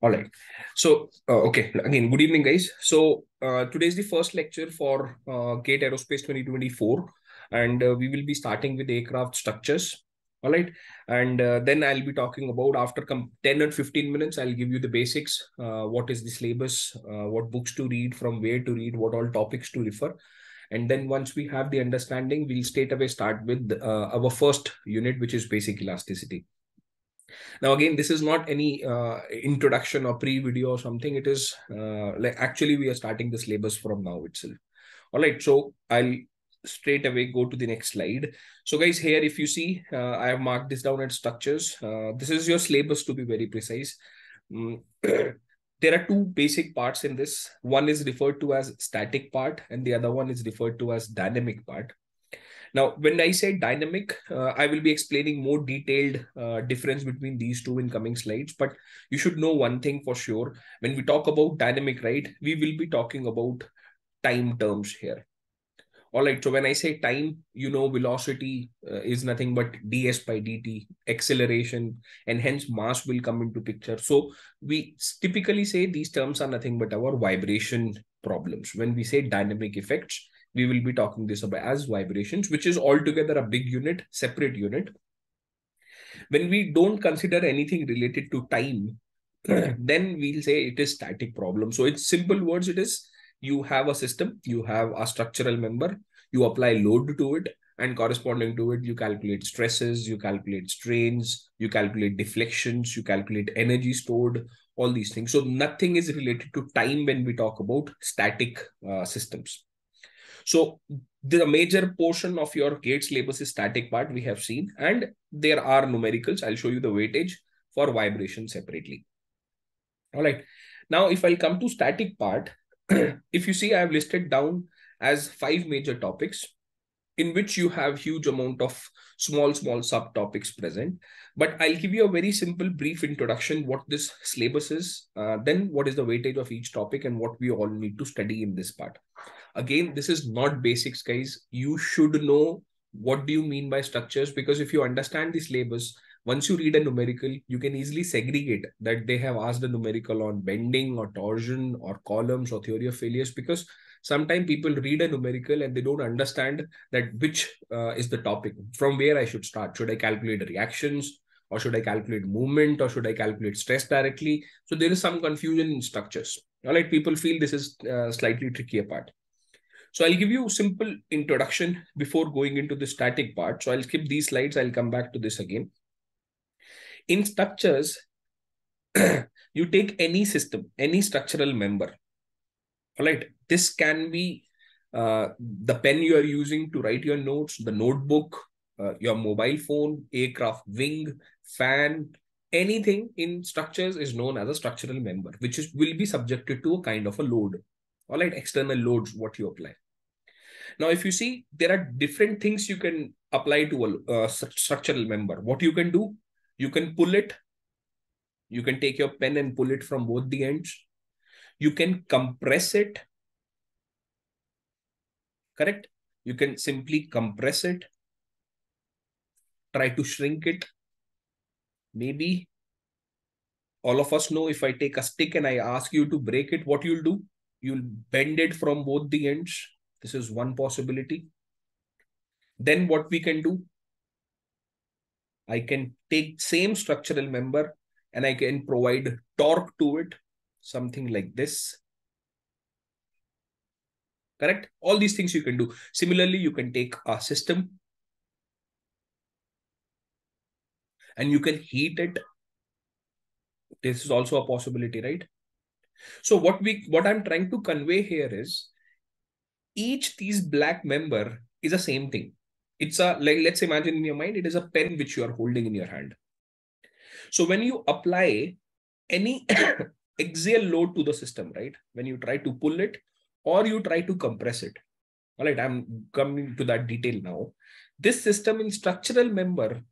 All right. So, uh, okay. Again, good evening, guys. So, uh, today is the first lecture for uh, GATE Aerospace 2024, and uh, we will be starting with aircraft structures. All right. And uh, then I'll be talking about after 10 or 15 minutes, I'll give you the basics. Uh, what is the syllabus? Uh, what books to read, from where to read, what all topics to refer. And then once we have the understanding, we'll straight away start with our first unit, which is basic elasticity. Now, again, this is not any uh, introduction or pre-video or something. It is uh, like actually we are starting the syllabus from now itself. All right, so I'll straight away go to the next slide. So guys, here, if you see, uh, I have marked this down at structures. Uh, this is your syllabus to be very precise. Mm. there are two basic parts in this. One is referred to as static part and the other one is referred to as dynamic part. Now, when I say dynamic, uh, I will be explaining more detailed uh, difference between these two in coming slides. But you should know one thing for sure. When we talk about dynamic, right, we will be talking about time terms here. All right. So when I say time, you know, velocity uh, is nothing but ds by dt, acceleration, and hence mass will come into picture. So we typically say these terms are nothing but our vibration problems. When we say dynamic effects, we will be talking this about as vibrations, which is altogether a big unit, separate unit. When we don't consider anything related to time, then we'll say it is static problem. So it's simple words. It is you have a system, you have a structural member, you apply load to it, and corresponding to it, you calculate stresses, you calculate strains, you calculate deflections, you calculate energy stored, all these things. So nothing is related to time when we talk about static uh, systems. So the major portion of your GATE syllabus is static part we have seen, and there are numericals. I'll show you the weightage for vibration separately. All right. Now, if I'll come to static part, if you see, I have listed down as five major topics in which you have huge amount of small, small subtopics present. But I'll give you a very simple, brief introduction what this syllabus is, uh, then what is the weightage of each topic and what we all need to study in this part. Again, this is not basics, guys. You should know what do you mean by structures because if you understand the syllabus, once you read a numerical, you can easily segregate that they have asked a numerical on bending or torsion or columns or theory of failures because sometimes people read a numerical and they don't understand that which uh, is the topic from where I should start. Should I calculate reactions or should I calculate movement or should I calculate stress directly? So there is some confusion in structures. All right, people feel this is uh, slightly trickier part. So I'll give you a simple introduction before going into the static part. So I'll skip these slides. I'll come back to this again. In structures, you take any system, any structural member. All right. This can be uh, the pen you are using to write your notes, the notebook, uh, your mobile phone, aircraft wing, fan, anything in structures is known as a structural member, which is will be subjected to a kind of a load. All right, external loads, what you apply. Now, if you see, there are different things you can apply to a uh, structural member. What you can do, you can pull it. You can take your pen and pull it from both the ends. You can compress it. Correct? You can simply compress it. Try to shrink it. Maybe all of us know if I take a stick and I ask you to break it, what you'll do? You'll bend it from both the ends this is one possibility. Then what we can do, I can take same structural member and I can provide torque to it, something like this. Correct? All these things you can do. Similarly, you can take a system and you can heat it. This is also a possibility, right? So what we what I'm trying to convey here is each these black member is the same thing. It's a like let's imagine in your mind, it is a pen which you are holding in your hand. So when you apply any axial load to the system, right? When you try to pull it or you try to compress it. All right, I'm coming to that detail now. This system in structural member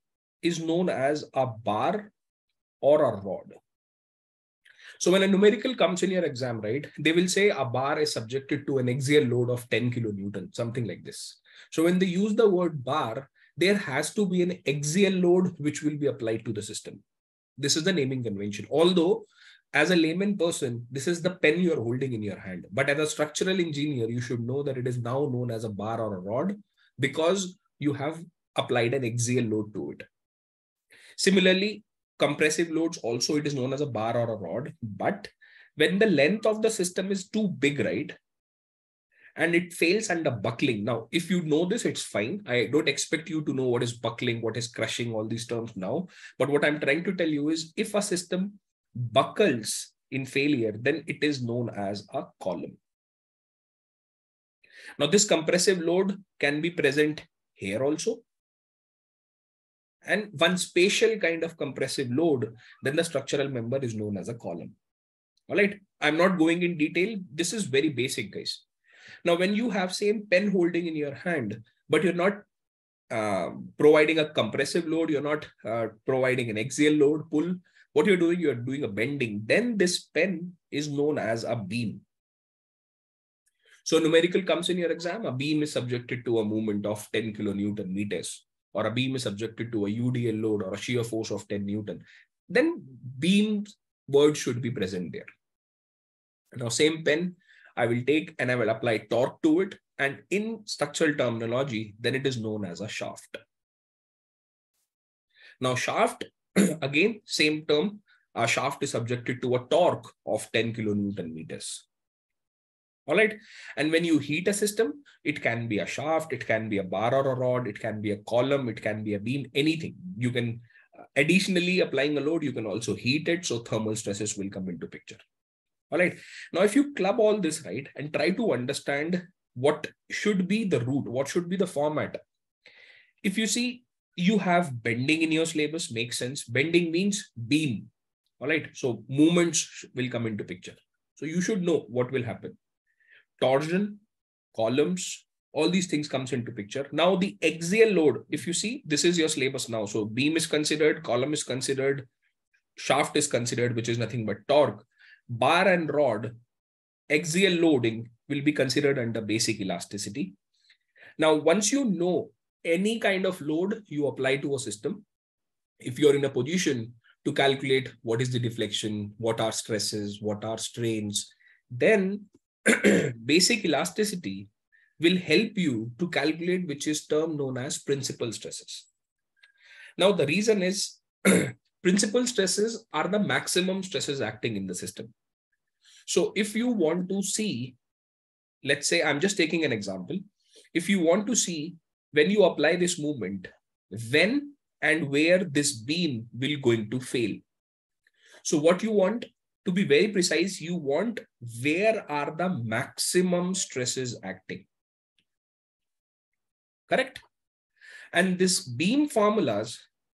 is known as a bar or a rod. So when a numerical comes in your exam, right, they will say a bar is subjected to an axial load of 10 kilonewton, something like this. So when they use the word bar, there has to be an axial load which will be applied to the system. This is the naming convention. Although as a layman person, this is the pen you're holding in your hand. But as a structural engineer, you should know that it is now known as a bar or a rod because you have applied an axial load to it. Similarly, compressive loads also it is known as a bar or a rod. But when the length of the system is too big, right? And it fails under buckling. Now, if you know this, it's fine. I don't expect you to know what is buckling, what is crushing, all these terms now. But what I'm trying to tell you is if a system buckles in failure, then it is known as a column. Now, this compressive load can be present here also. And one spatial kind of compressive load, then the structural member is known as a column. All right. I'm not going in detail. This is very basic, guys. Now, when you have same pen holding in your hand, but you're not uh, providing a compressive load, you're not uh, providing an axial load pull, what you're doing, you're doing a bending, then this pen is known as a beam. So numerical comes in your exam, a beam is subjected to a movement of 10 kilonewton meters, or a beam is subjected to a UDL load or a shear force of 10 Newton. Then beam word should be present there. Now same pen, I will take and I will apply torque to it. And in structural terminology, then it is known as a shaft. Now shaft Again, same term, a shaft is subjected to a torque of 10 kilonewton meters. All right. And when you heat a system, it can be a shaft, it can be a bar or a rod, it can be a column, it can be a beam, anything. You can uh, additionally applying a load, you can also heat it. So thermal stresses will come into picture. All right. Now, if you club all this right and try to understand what should be the route, what should be the format. If you see you have bending in your syllabus makes sense bending means beam all right so movements will come into picture so you should know what will happen torsion columns all these things comes into picture. Now the axial load if you see this is your syllabus now. So beam is considered column is considered shaft is considered which is nothing but torque. Bar and rod axial loading will be considered under basic elasticity. Now once you know any kind of load you apply to a system, if you're in a position to calculate what is the deflection, what are stresses, what are strains, then basic elasticity will help you to calculate which is term known as principal stresses. Now, the reason is principal stresses are the maximum stresses acting in the system. So if you want to see, let's say I'm just taking an example. If you want to see when you apply this movement, when and where this beam will going to fail. So what you want to be very precise, you want where are the maximum stresses acting. Correct? And this beam formulas,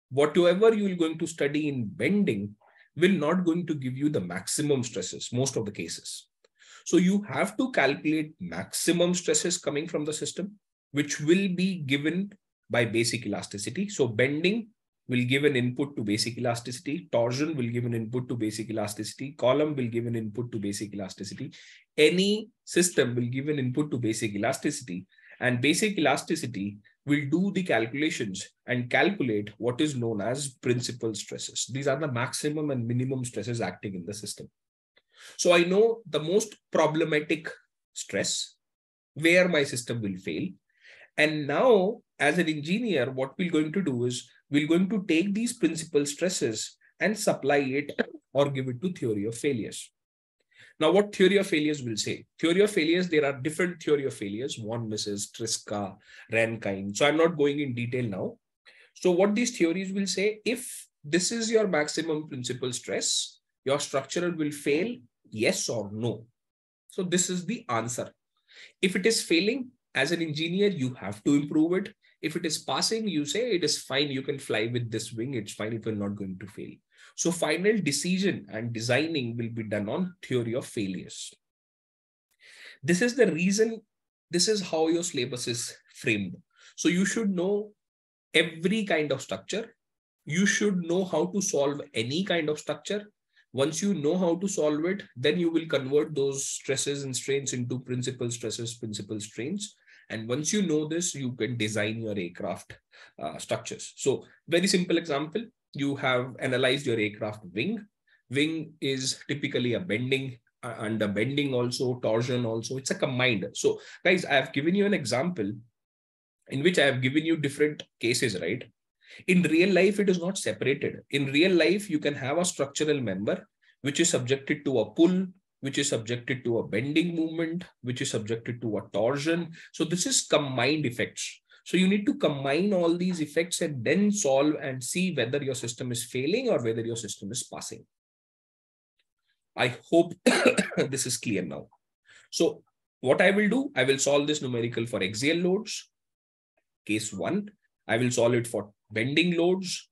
whatever you are going to study in bending, will not going to give you the maximum stresses, most of the cases. So you have to calculate maximum stresses coming from the system which will be given by basic elasticity. So bending will give an input to basic elasticity. Torsion will give an input to basic elasticity. Column will give an input to basic elasticity. Any system will give an input to basic elasticity. And basic elasticity will do the calculations and calculate what is known as principal stresses. These are the maximum and minimum stresses acting in the system. So I know the most problematic stress where my system will fail and now, as an engineer, what we're going to do is we're going to take these principal stresses and supply it or give it to theory of failures. Now, what theory of failures will say? Theory of failures, there are different theory of failures, von Mises, Tresca, Rankine. So I'm not going in detail now. So what these theories will say, if this is your maximum principal stress, your structural will fail, yes or no. So this is the answer. If it is failing, as an engineer, you have to improve it. If it is passing, you say it is fine. You can fly with this wing. It's fine. It will not going to fail. So final decision and designing will be done on theory of failures. This is the reason. This is how your syllabus is framed. So you should know every kind of structure. You should know how to solve any kind of structure. Once you know how to solve it, then you will convert those stresses and strains into principal stresses, principal strains. And once you know this, you can design your aircraft uh, structures. So very simple example, you have analyzed your aircraft wing. Wing is typically a bending uh, and a bending also, torsion also. It's a combined. So guys, I have given you an example in which I have given you different cases, right? In real life, it is not separated. In real life, you can have a structural member which is subjected to a pull, which is subjected to a bending movement, which is subjected to a torsion. So this is combined effects. So you need to combine all these effects and then solve and see whether your system is failing or whether your system is passing. I hope this is clear now. So what I will do, I will solve this numerical for axial loads, case one. I will solve it for bending loads,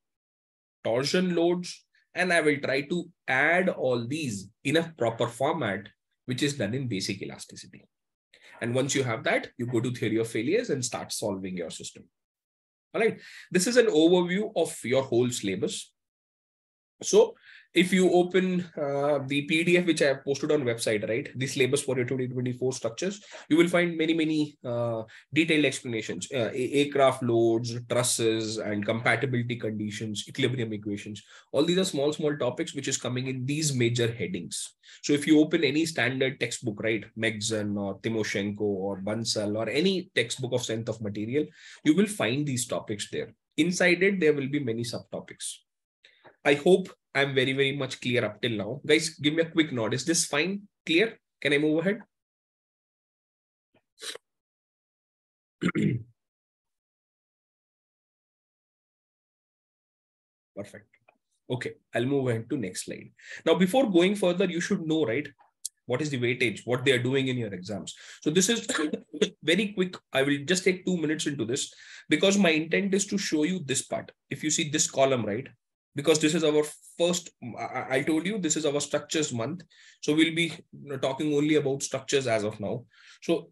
torsion loads, and I will try to add all these in a proper format, which is done in basic elasticity. And once you have that, you go to theory of failures and start solving your system. All right. This is an overview of your whole syllabus. So if you open uh, the PDF which I have posted on website, right, the syllabus for your 2024 structures, you will find many, many uh, detailed explanations, uh, aircraft loads, trusses, and compatibility conditions, equilibrium equations. All these are small, small topics which is coming in these major headings. So if you open any standard textbook, right, Megson or Timoshenko or Bansal or any textbook of strength of material, you will find these topics there. Inside it, there will be many subtopics. I hope I'm very, very much clear up till now. Guys, give me a quick nod. Is this fine? Clear? Can I move ahead? Perfect. Okay, I'll move ahead to next slide. Now, before going further, you should know, right? What is the weightage? What they are doing in your exams. So this is very quick. I will just take two minutes into this because my intent is to show you this part. If you see this column, right? Because this is our first i told you this is our structures month. So we'll be talking only about structures as of now. So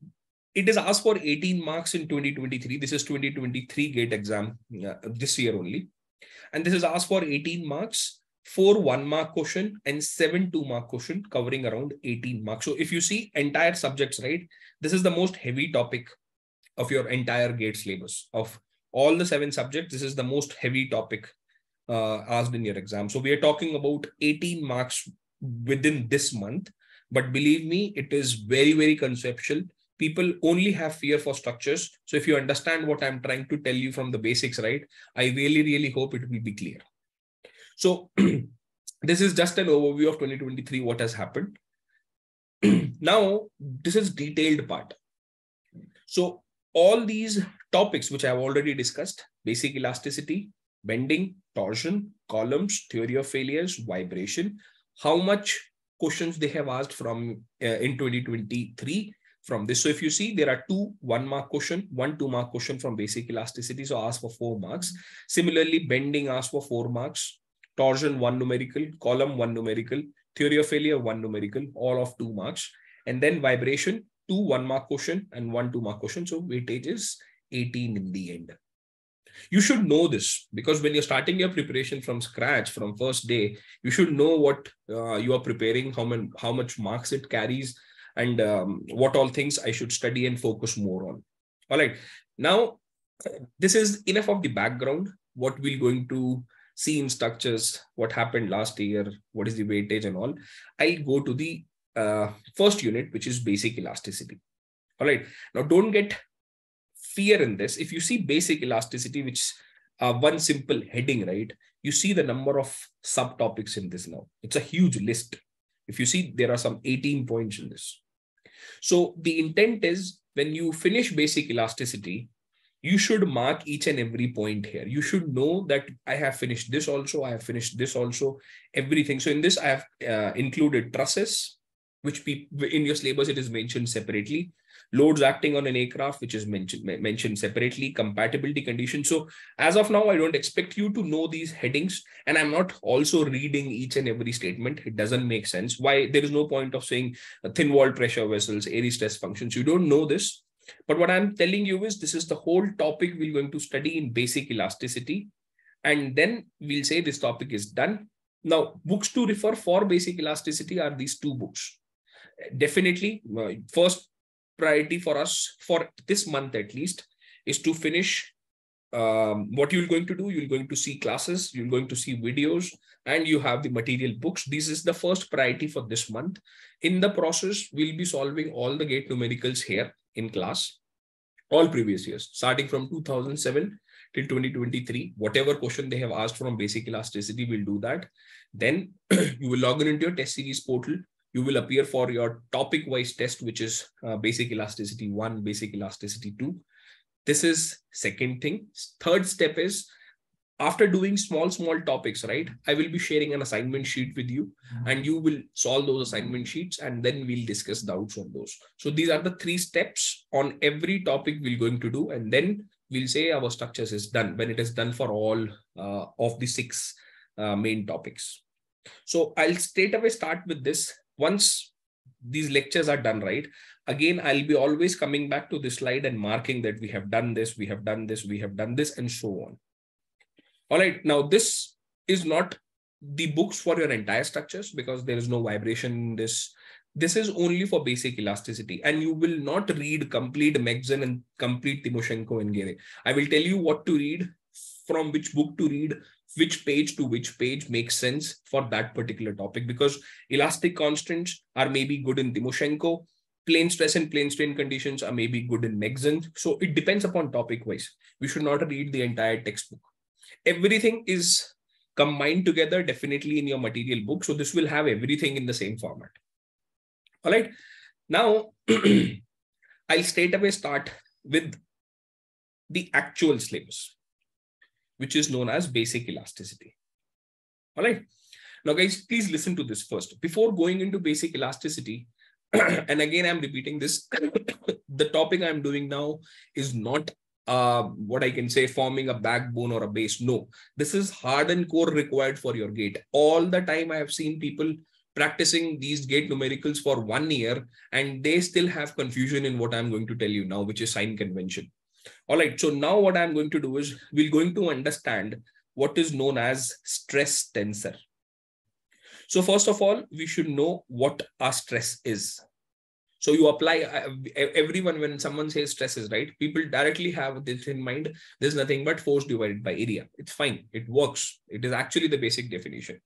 it is asked for 18 marks in 2023 this is 2023 gate exam uh, this year only. And this is asked for 18 marks four one mark question and seven two mark question covering around 18 marks. So if you see entire subjects right this is the most heavy topic of your entire gate syllabus. Of all the seven subjects this is the most heavy topic uh, asked in your exam. So we are talking about 18 marks within this month. But believe me, it is very, very conceptual. People only have fear for structures. So if you understand what I'm trying to tell you from the basics, right, I really, really hope it will be clear. So this is just an overview of 2023, what has happened. now, this is detailed part. So all these topics, which I've already discussed, basic elasticity, bending, torsion, columns, theory of failures, vibration, how much questions they have asked from uh, in 2023 from this. So if you see, there are two one mark question, one two mark question from basic elasticity. So ask for four marks. Similarly, bending ask for four marks, torsion one numerical, column one numerical, theory of failure one numerical, all of two marks. And then vibration, two one mark question and one two mark question. So weightage is 18 in the end you should know this because when you're starting your preparation from scratch from first day you should know what uh, you are preparing how many how much marks it carries and um, what all things i should study and focus more on. All right. Now this is enough of the background. What we're going to see in structures what happened last year what is the weightage and all. I'll go to the uh, first unit which is basic elasticity. All right. Now don't get fear in this. If you see basic elasticity, which uh, one simple heading, right? You see the number of subtopics in this now. It's a huge list. If you see, there are some 18 points in this. So the intent is when you finish basic elasticity, you should mark each and every point here. You should know that I have finished this also, I have finished this also, everything. So in this, I have uh, included trusses, which in your syllabus it is mentioned separately loads acting on an aircraft, which is mentioned mentioned separately, compatibility conditions. So as of now, I don't expect you to know these headings, and I'm not also reading each and every statement. It doesn't make sense. Why there is no point of saying thin wall pressure vessels, airy stress functions. You don't know this. But what I'm telling you is this is the whole topic we're going to study in basic elasticity. And then we'll say this topic is done. Now, books to refer for basic elasticity are these two books. Definitely, uh, first priority for us for this month at least is to finish um, what you're going to do, you're going to see classes, you're going to see videos, and you have the material books. This is the first priority for this month. In the process, we'll be solving all the gate numericals here in class, all previous years, starting from 2007 till 2023. Whatever question they have asked from basic elasticity, we'll do that. Then you will log in into your test series portal. You will appear for your topic wise test, which is uh, basic elasticity one, basic elasticity two this is second thing. Third step is after doing small, small topics, right? I will be sharing an assignment sheet with you mm-hmm. and you will solve those assignment sheets and then we'll discuss doubts on those. So these are the three steps on every topic we're going to do. And then we'll say our structures is done when it is done for all uh, of the six uh, main topics. So I'll straight away start with this. Once these lectures are done, right? again, I'll be always coming back to this slide and marking that we have done this, we have done this, we have done this, and so on. All right, now this is not the books for your entire structures because there is no vibration in this. This is only for basic elasticity, and you will not read complete Megson and complete Timoshenko and Gere. I will tell you what to read, from which book to read, which page to which page makes sense for that particular topic because elastic constants are maybe good in Timoshenko, plane stress and plane strain conditions are maybe good in Megson. So it depends upon topic wise. We should not read the entire textbook. Everything is combined together definitely in your material book. So this will have everything in the same format. All right. Now, I'll straight away start with the actual syllabus, which is known as basic elasticity. All right. Now, guys, please listen to this first. Before going into basic elasticity, and again, I'm repeating this. the topic I'm doing now is not uh, what I can say forming a backbone or a base. No, this is hard and core required for your gate. All the time I have seen people practicing these gate numericals for one year and they still have confusion in what I'm going to tell you now, which is sign convention. All right. So now what I'm going to do is we're going to understand what is known as stress tensor. So first of all, we should know what our stress is. So you apply uh, everyone when someone says stress is right, people directly have this in mind. There's nothing but force divided by area. It's fine. It works. It is actually the basic definition.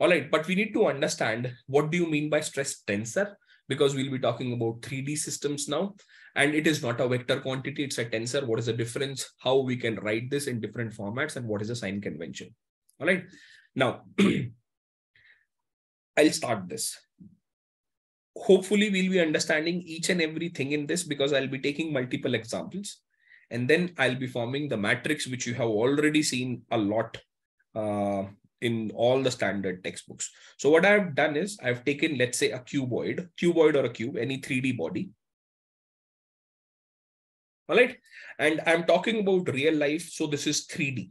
All right, but we need to understand what do you mean by stress tensor because we'll be talking about 3D systems now. And it is not a vector quantity, it's a tensor. What is the difference? How we can write this in different formats and what is the sign convention? All right. Now, I'll start this. Hopefully, we'll be understanding each and everything in this because I'll be taking multiple examples. And then I'll be forming the matrix, which you have already seen a lot uh, in all the standard textbooks. So what I've done is I've taken, let's say, a cuboid, cuboid or a cube, any 3D body. All right. And I'm talking about real life. So this is 3D.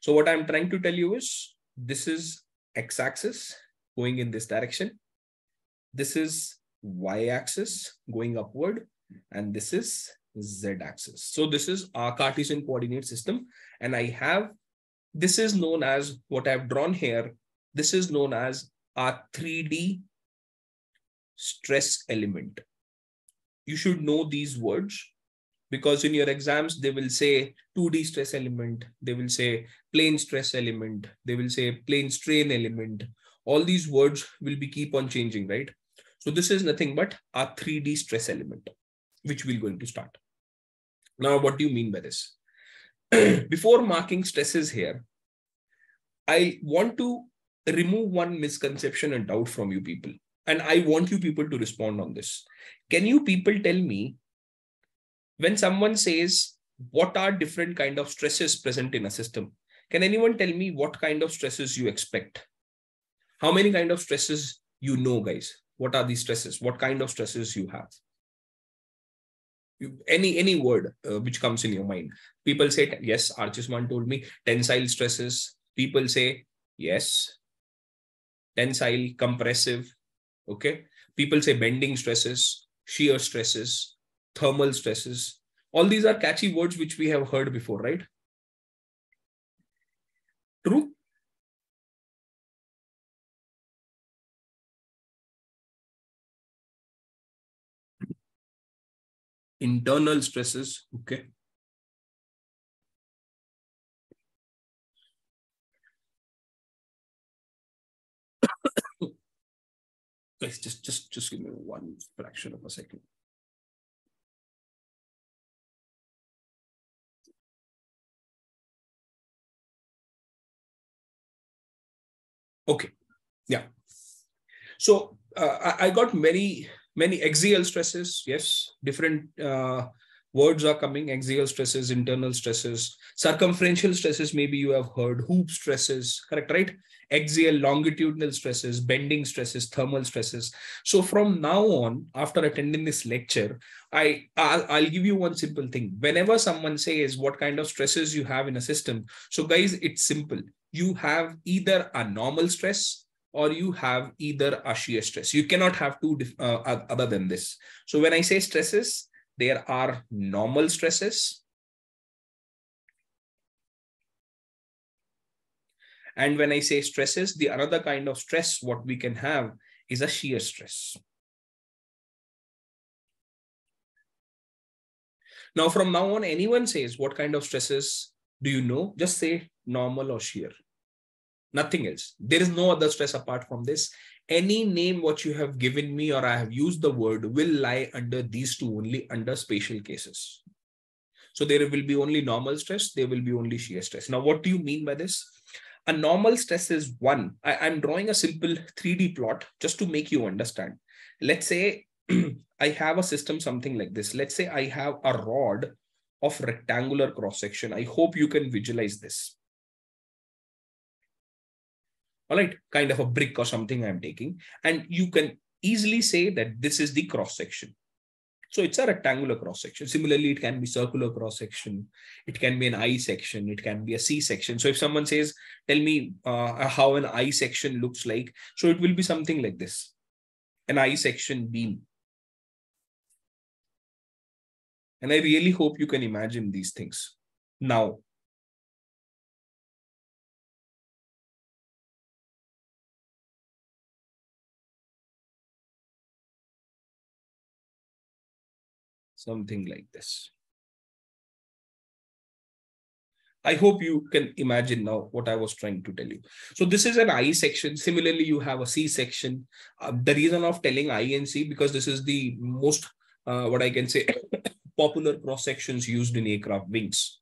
So what I'm trying to tell you is this is x-axis going in this direction. This is y-axis going upward, and this is z-axis. So this is our Cartesian coordinate system. And I have, this is known as what I've drawn here. This is known as our 3D stress element. You should know these words because in your exams, they will say 2D stress element, they will say plane stress element, they will say plane strain element, all these words will be keep on changing, right? So this is nothing but our 3D stress element, which we're going to start. Now, what do you mean by this? Before marking stresses here, I want to remove one misconception and doubt from you people. And I want you people to respond on this. Can you people tell me when someone says, what are different kind of stresses present in a system? Can anyone tell me what kind of stresses you expect? how many kind of stresses you know guys? What are these stresses? What kind of stresses you have? Any any word uh, which comes in your mind. People say yes archisman told me tensile stresses. People say yes. Tensile compressive okay? People say bending stresses shear stresses thermal stresses. All these are catchy words which we have heard before, right? True? Internal stresses, okay. guys just just just give me one fraction of a second Okay, yeah. So uh, I, I got many many axial stresses. Yes, different uh, words are coming. Axial stresses internal stresses circumferential stresses maybe you have heard hoop stresses correct right? Axial longitudinal stresses bending stresses thermal stresses. So from now on after attending this lecture i I'll, I'll give you one simple thing. Whenever someone says what kind of stresses you have in a system so guys it's simple you have either a normal stress or you have either a shear stress you cannot have two uh, other than this so when i say stresses there are normal stresses. And when I say stresses, the another kind of stress what we can have is a shear stress. Now, from now on, anyone says what kind of stresses do you know? Just say normal or shear. Nothing else. There is no other stress apart from this any name what you have given me or I have used the word will lie under these two only under spatial cases. So there will be only normal stress, there will be only shear stress. Now, what do you mean by this? A normal stress is one. I, I'm drawing a simple 3D plot just to make you understand. Let's say I have a system something like this. Let's say I have a rod of rectangular cross section. I hope you can visualize this all right, kind of a brick or something I'm taking. And you can easily say that this is the cross section. So it's a rectangular cross section. Similarly, it can be circular cross section. It can be an I section. It can be a C section. So if someone says, tell me uh, how an I section looks like. So it will be something like this, an I section beam. And I really hope you can imagine these things. Now, something like this. I hope you can imagine now what I was trying to tell you. So this is an I section. Similarly, you have a C section. Uh, the reason of telling I and C because this is the most, uh, what I can say, popular cross sections used in aircraft wings.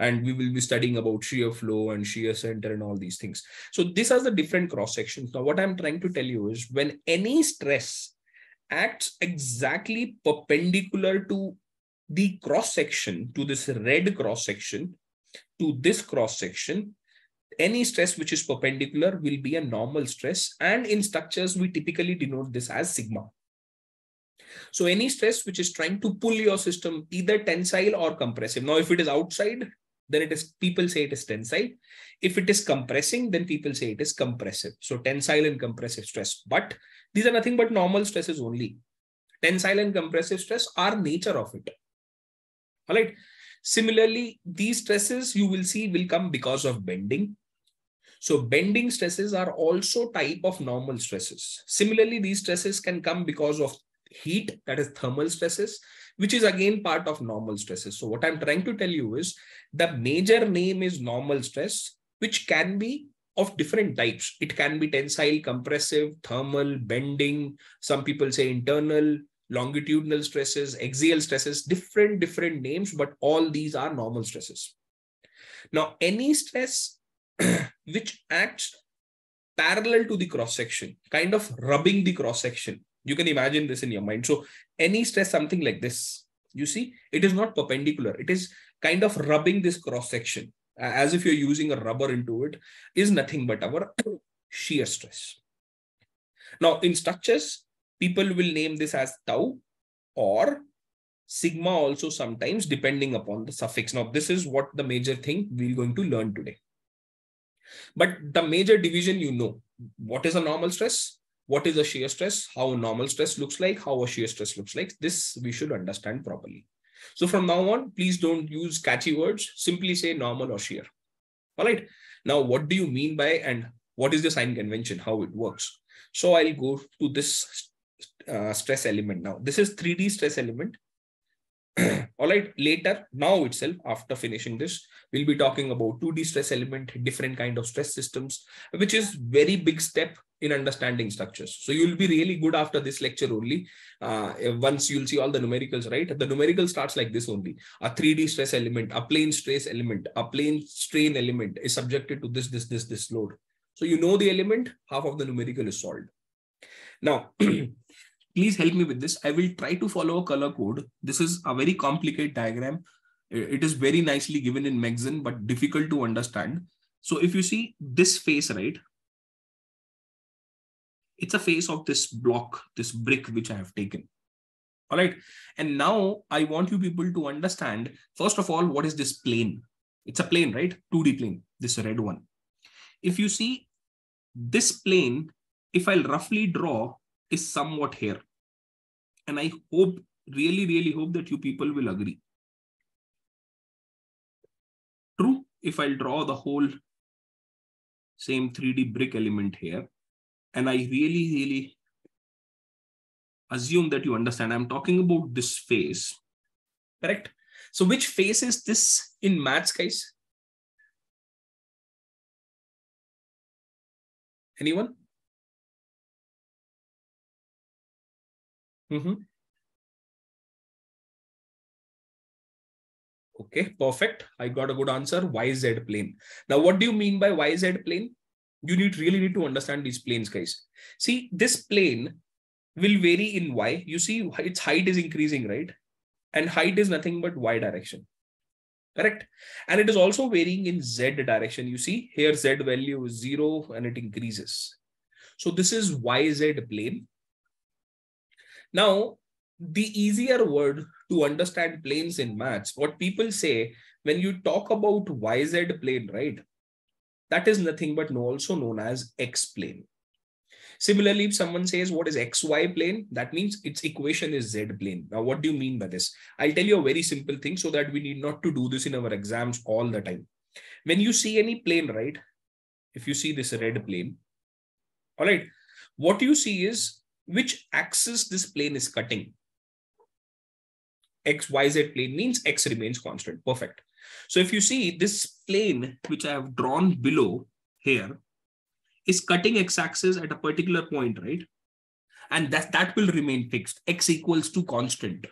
And we will be studying about shear flow and shear center and all these things. So these are the different cross sections. Now, what I'm trying to tell you is when any stress acts exactly perpendicular to the cross section, to this red cross section, to this cross section, any stress which is perpendicular will be a normal stress. And in structures, we typically denote this as sigma. So any stress which is trying to pull your system either tensile or compressive. Now, if it is outside, then it is people say it is tensile. If it is compressing, then people say it is compressive. So tensile and compressive stress. But these are nothing but normal stresses only. Tensile and compressive stress are nature of it. All right. Similarly, these stresses you will see will come because of bending. So bending stresses are also type of normal stresses. Similarly, these stresses can come because of heat, that is thermal stresses, which is again part of normal stresses. So what I'm trying to tell you is the major name is normal stress, which can be of different types. It can be tensile, compressive, thermal, bending. Some people say internal, longitudinal stresses, axial stresses, different, different names, but all these are normal stresses. Now, any stress which acts parallel to the cross section, kind of rubbing the cross section. You can imagine this in your mind. So any stress, something like this, you see, it is not perpendicular. It is kind of rubbing this cross section as if you're using a rubber into it is nothing but our shear stress. Now in structures, people will name this as tau or sigma also sometimes depending upon the suffix. Now this is what the major thing we're going to learn today. But the major division you know, what is a normal stress? What is a shear stress? How normal stress looks like? How a shear stress looks like? This we should understand properly. So from now on, please don't use catchy words. Simply say normal or shear. All right. Now, what do you mean by and what is the sign convention? How it works? So I'll go to this uh, stress element now. This is 3D stress element. All right. Later, now itself, after finishing this, we'll be talking about 2D stress element, different kind of stress systems, which is very big step in understanding structures. So you'll be really good after this lecture only. Uh, once you'll see all the numericals, right? The numerical starts like this only. A 3D stress element, a plane stress element, a plane strain element is subjected to this, this, this, this load. So you know the element, half of the numerical is solved. Now, please help me with this. I will try to follow a color code. This is a very complicated diagram. It is very nicely given in Megson, but difficult to understand. So if you see this face, right, it's a face of this block, this brick, which I have taken. All right. And now I want you people to understand, first of all, what is this plane? It's a plane, right? 2D plane, this red one. If you see this plane, if I'll roughly draw, is somewhat here. And I hope, really, really hope that you people will agree. True, if I'll draw the whole same 3D brick element here, and I really, really assume that you understand. I'm talking about this face, correct? So which face is this in maths, guys? Anyone? Mm -hmm. Okay, perfect. I got a good answer. YZ plane. Now, what do you mean by YZ plane? You need really need to understand these planes, guys. See, this plane will vary in y. You see, its height is increasing, right? And height is nothing but y direction. Correct. And it is also varying in z direction. You see, here z value is zero and it increases. So this is yz plane. Now, the easier word to understand planes in maths, what people say when you talk about yz plane, right? That is nothing but also known as x-plane. Similarly, if someone says what is xy plane, that means its equation is z plane. Now, what do you mean by this? I'll tell you a very simple thing so that we need not to do this in our exams all the time. When you see any plane, right? If you see this red plane, all right, what you see is which axis this plane is cutting. X, Y, Z plane means X remains constant. Perfect. So if you see this plane, which I have drawn below here, is cutting x-axis at a particular point, right? And that, that will remain fixed. X equals to constant.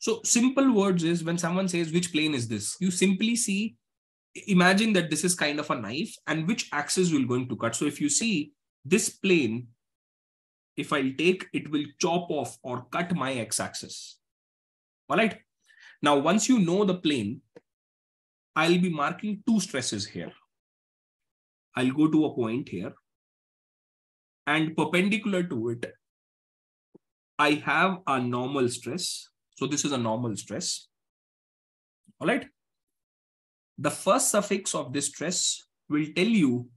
So simple words is when someone says, which plane is this? You simply see, imagine that this is kind of a knife and which axis will going to cut. So if you see this plane, if I'll take, it will chop off or cut my x-axis. All right. Now, once you know the plane, I'll be marking two stresses here. I'll go to a point here and perpendicular to it, I have a normal stress. So this is a normal stress. All right. The first suffix of this stress will tell you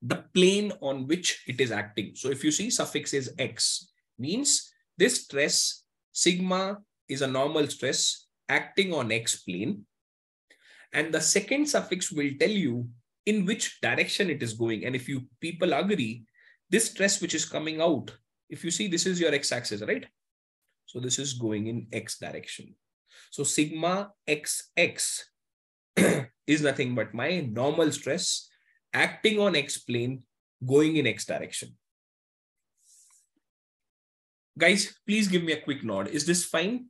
the plane on which it is acting. So if you see suffix is x, means this stress sigma is a normal stress acting on x plane. And the second suffix will tell you in which direction it is going. And if you people agree, this stress which is coming out, if you see this is your x-axis, right? So this is going in x direction. So sigma xx is nothing but my normal stress acting on x plane going in x direction. Guys, please give me a quick nod. Is this fine?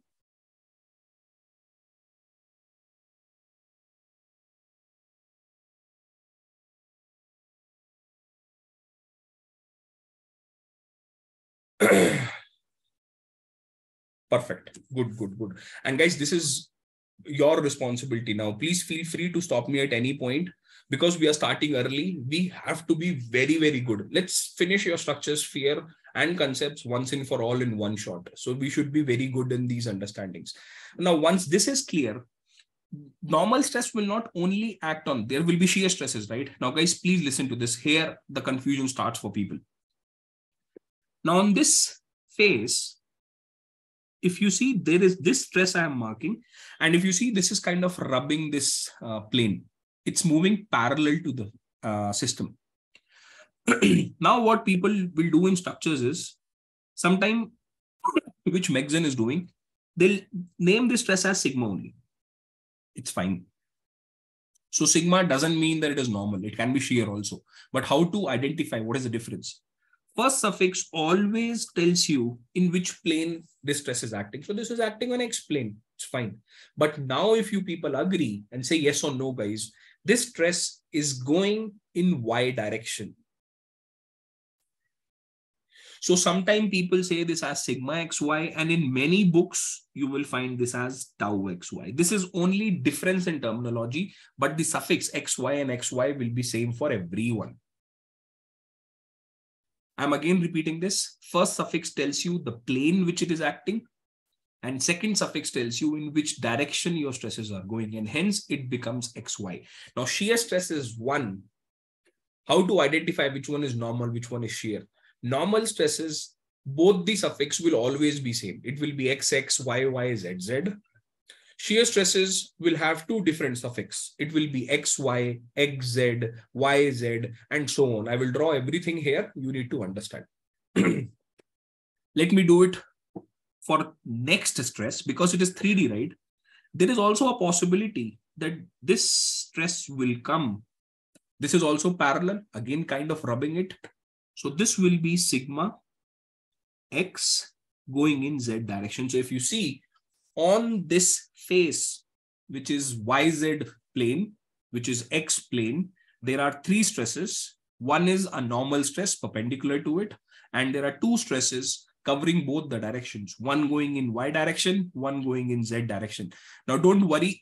Perfect. Good, good, good. And guys, this is your responsibility now. Please feel free to stop me at any point because we are starting early. We have to be very, very good. Let's finish your structure sphere and concepts once and for all in one shot. So we should be very good in these understandings. Now, once this is clear, normal stress will not only act on, there will be shear stresses, right? Now, guys, please listen to this. Here, the confusion starts for people. Now on this face, if you see there is this stress I am marking, and if you see this is kind of rubbing this uh, plane, it's moving parallel to the uh, system. now what people will do in structures is sometime which Megson is doing, they'll name this stress as sigma only. It's fine. So sigma doesn't mean that it is normal. It can be shear also. But how to identify what is the difference? First suffix always tells you in which plane this stress is acting. So this is acting on X plane. It's fine. But now if you people agree and say yes or no, guys, this stress is going in Y direction. So sometimes people say this as sigma xy, and in many books, you will find this as tau xy. This is only difference in terminology, but the suffix xy and xy will be same for everyone. I'm again repeating this. First suffix tells you the plane which it is acting. And second suffix tells you in which direction your stresses are going. And hence it becomes xy. Now shear stress is one. How to identify which one is normal, which one is shear? normal stresses, both the suffix will always be same. It will be xx, yy, zz. Shear stresses will have two different suffix. It will be xy, xz, yz, and so on. I will draw everything here. You need to understand. Let me do it for next stress because it is 3D, right? There is also a possibility that this stress will come. This is also parallel, again, kind of rubbing it so this will be sigma x going in z direction. So if you see on this face, which is yz plane, which is x plane, there are three stresses. One is a normal stress perpendicular to it. And there are two stresses covering both the directions. One going in y direction, one going in z direction. Now don't worry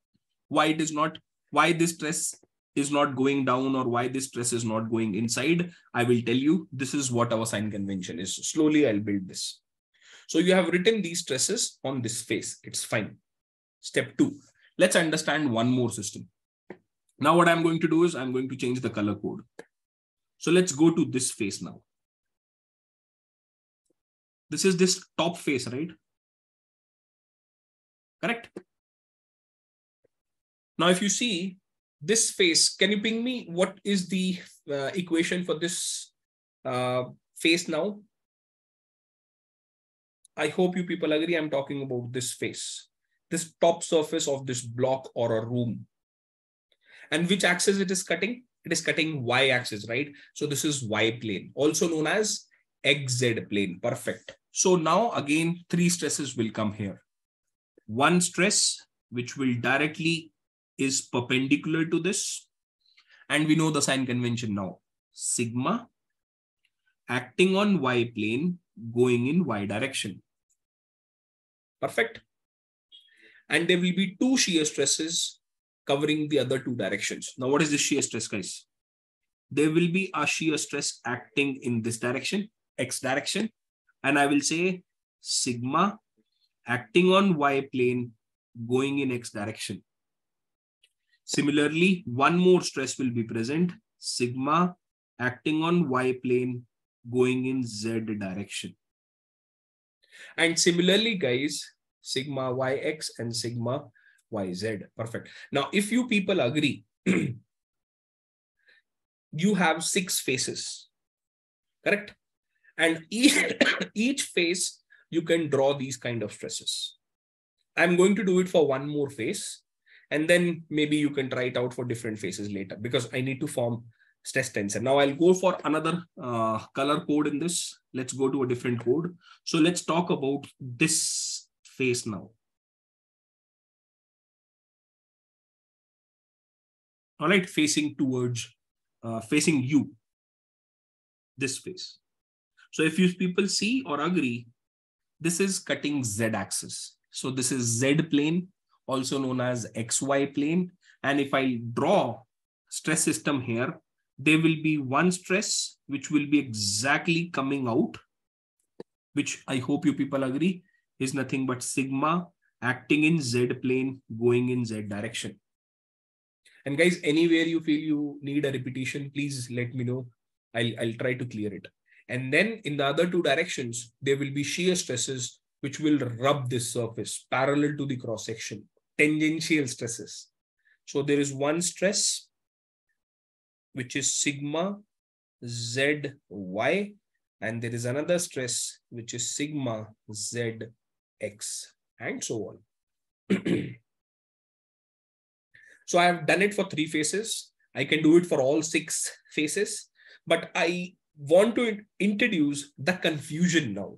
why it is not, why this stress is not going down or why this stress is not going inside, I will tell you this is what our sign convention is. Slowly I'll build this. So you have written these stresses on this face. It's fine. Step two, let's understand one more system. Now what I'm going to do is I'm going to change the color code. So let's go to this face now. This is this top face, right? Correct? Now, if you see, this face, can you ping me what is the uh, equation for this uh, face now? I hope you people agree I'm talking about this face, this top surface of this block or a room. And which axis it is cutting? It is cutting y axis, right? So this is y plane, also known as xz plane. Perfect. So now again, three stresses will come here. One stress, which will directly is perpendicular to this. And we know the sign convention now. Sigma acting on y plane going in y direction. Perfect. And there will be two shear stresses covering the other two directions. Now, what is the shear stress, guys? There will be a shear stress acting in this direction, x direction. And I will say sigma acting on y plane going in x direction. Similarly, one more stress will be present, sigma acting on y plane going in z direction. And similarly, guys, sigma yx and sigma yz. Perfect. Now, if you people agree, you have six faces, correct? And each, each face, you can draw these kind of stresses. I'm going to do it for one more face and then maybe you can try it out for different faces later because I need to form stress tensor. Now I'll go for another uh, color code in this. Let's go to a different code. So let's talk about this face now. All right, facing towards, uh, facing you, this face. So if you people see or agree, this is cutting Z axis. So this is Z plane also known as XY plane. And if I draw stress system here, there will be one stress which will be exactly coming out, which I hope you people agree is nothing but sigma acting in Z plane going in Z direction. And guys, anywhere you feel you need a repetition, please let me know. I'll, I'll try to clear it. And then in the other two directions, there will be shear stresses which will rub this surface parallel to the cross section tangential stresses. So there is one stress, which is sigma zy, and there is another stress, which is sigma zx, and so on. So I have done it for three faces. I can do it for all six faces, but I want to introduce the confusion now.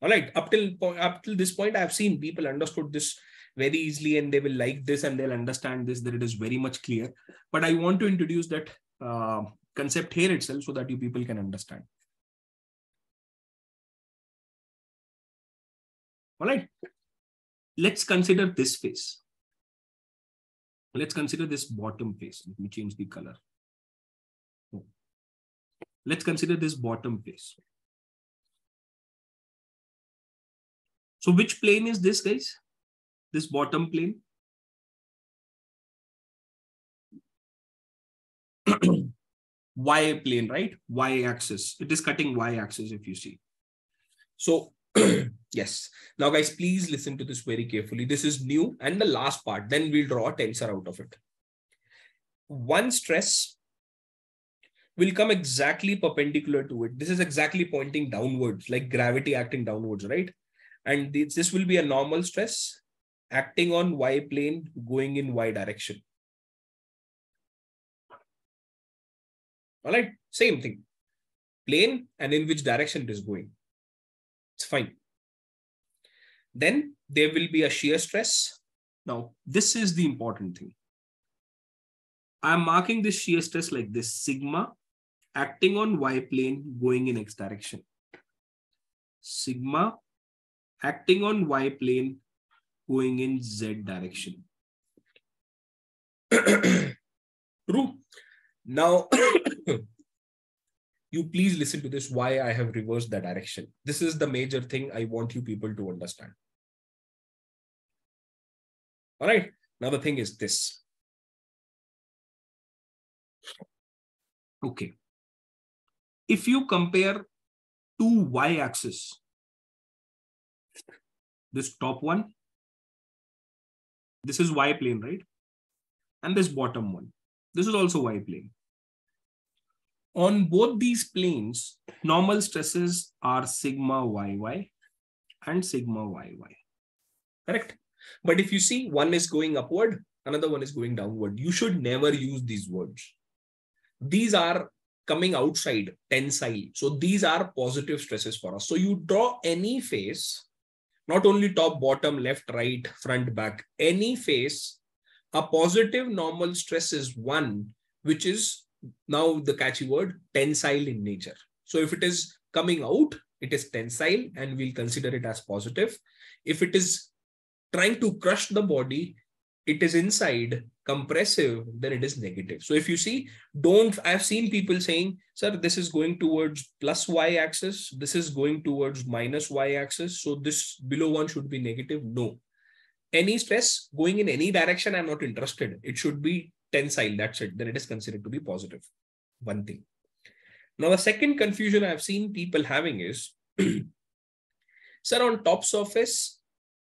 All right, up till up till this point, I've seen people understood this very easily and they will like this and they'll understand this that it is very much clear. But I want to introduce that uh, concept here itself so that you people can understand. All right, let's consider this face. Let's consider this bottom face. Let me change the color. Let's consider this bottom face. So which plane is this, guys? This bottom plane? y plane, right? Y axis. It is cutting y axis if you see. So yes. Now, guys, please listen to this very carefully. This is new and the last part. Then we'll draw a tensor out of it. One stress will come exactly perpendicular to it. This is exactly pointing downwards, like gravity acting downwards, right? And this, this will be a normal stress acting on y plane going in y direction. All right, same thing. Plane and in which direction it is going. It's fine. Then there will be a shear stress. Now, this is the important thing. I'm marking this shear stress like this, sigma acting on y plane going in x direction. Sigma acting on y plane going in z direction. True. Now, you please listen to this why I have reversed the direction. This is the major thing I want you people to understand. All right. Now the thing is this. Okay. If you compare two y-axis, this top one, this is y plane, right? And this bottom one, this is also y plane. On both these planes, normal stresses are sigma yy and sigma yy. Correct? But if you see one is going upward, another one is going downward, you should never use these words. These are coming outside tensile. So these are positive stresses for us. So you draw any face, not only top, bottom, left, right, front, back, any face, a positive normal stress is one, which is now the catchy word tensile in nature. So if it is coming out, it is tensile and we'll consider it as positive. If it is trying to crush the body, it is inside compressive, then it is negative. So if you see, don't, I've seen people saying, sir, this is going towards plus y axis, this is going towards minus y axis. So this below one should be negative. No. Any stress going in any direction, I'm not interested. It should be tensile, that's it. Then it is considered to be positive. One thing. Now, the second confusion I've seen people having is, sir, on top surface,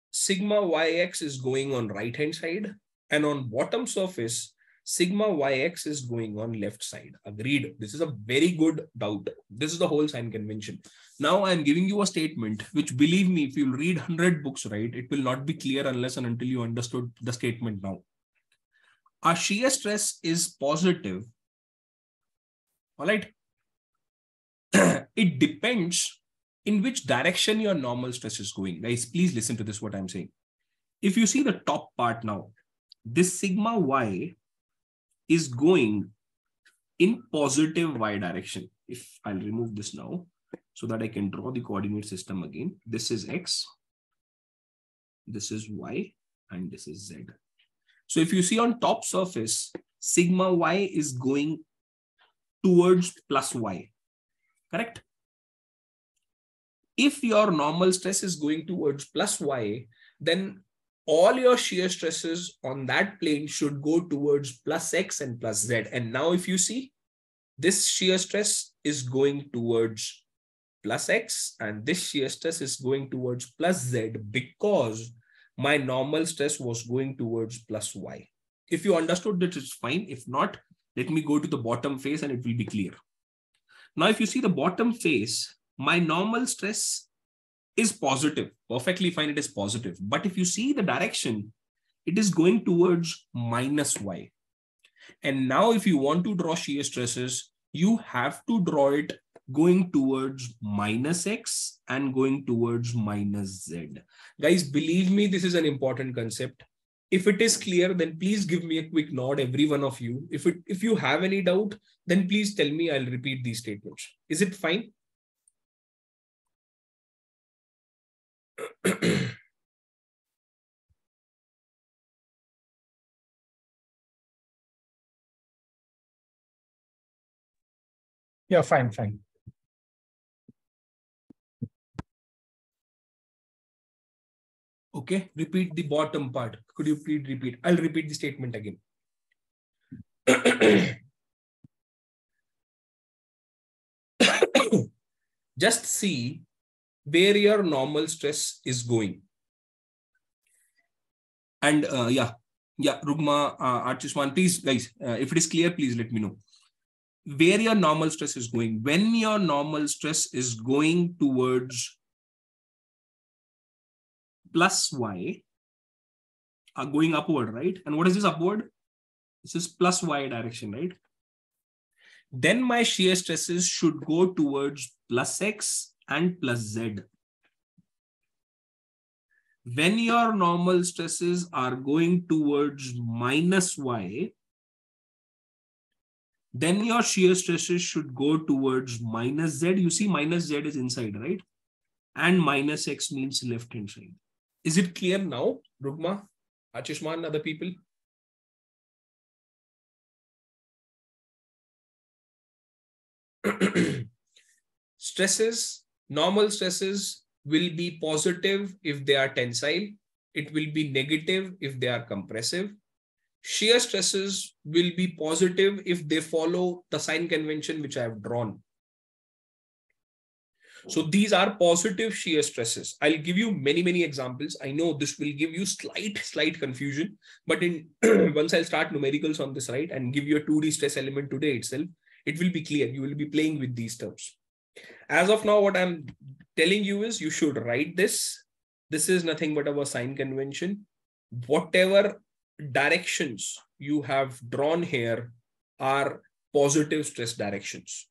sigma yx is going on right hand side and on bottom surface sigma yx is going on left side. Agreed. This is a very good doubt. This is the whole sign convention. Now i'm giving you a statement which believe me if you read 100 books right it will not be clear unless and until you understood the statement now. Our shear stress is positive. All right? It depends in which direction your normal stress is going. Guys, please listen to this, what I'm saying. If you see the top part now, this sigma y is going in positive y direction. If I'll remove this now, so that I can draw the coordinate system again. This is x, this is y, and this is z. So if you see on top surface, sigma y is going towards plus y, correct? if your normal stress is going towards plus y, then all your shear stresses on that plane should go towards plus x and plus z. And now if you see, this shear stress is going towards plus x and this shear stress is going towards plus z because my normal stress was going towards plus y. If you understood that, it's fine. If not, let me go to the bottom face and it will be clear. Now, if you see the bottom face, my normal stress is positive. Perfectly fine, it is positive. But if you see the direction, it is going towards minus y. And now if you want to draw shear stresses, you have to draw it going towards minus x and going towards minus z. Guys, believe me, this is an important concept. If it is clear, then please give me a quick nod, every one of you. If it if you have any doubt, then please tell me. I'll repeat these statements. Is it fine? yeah, fine, fine. Okay, repeat the bottom part. Could you please repeat? I'll repeat the statement again. Just see where your normal stress is going. And uh, yeah, yeah, Rugma, uh, Archusman, please, guys, uh, if it is clear, please let me know where your normal stress is going. When your normal stress is going towards plus y are going upward, right? And what is this upward? This is plus y direction, right? Then my shear stresses should go towards plus x and plus z. When your normal stresses are going towards minus y, then your shear stresses should go towards minus z. You see, minus z is inside, right? And minus x means left hand side. Is it clear now, Rugma, Achishman, other people? stresses, normal stresses will be positive if they are tensile. It will be negative if they are compressive. Shear stresses will be positive if they follow the sign convention which I have drawn. So these are positive shear stresses. I'll give you many, many examples. I know this will give you slight, slight confusion, but in once I'll start numericals on this, right, and give you a 2D stress element today itself, it will be clear. You will be playing with these terms. As of now, what I'm telling you is you should write this. This is nothing but our sign convention. Whatever directions you have drawn here are positive stress directions.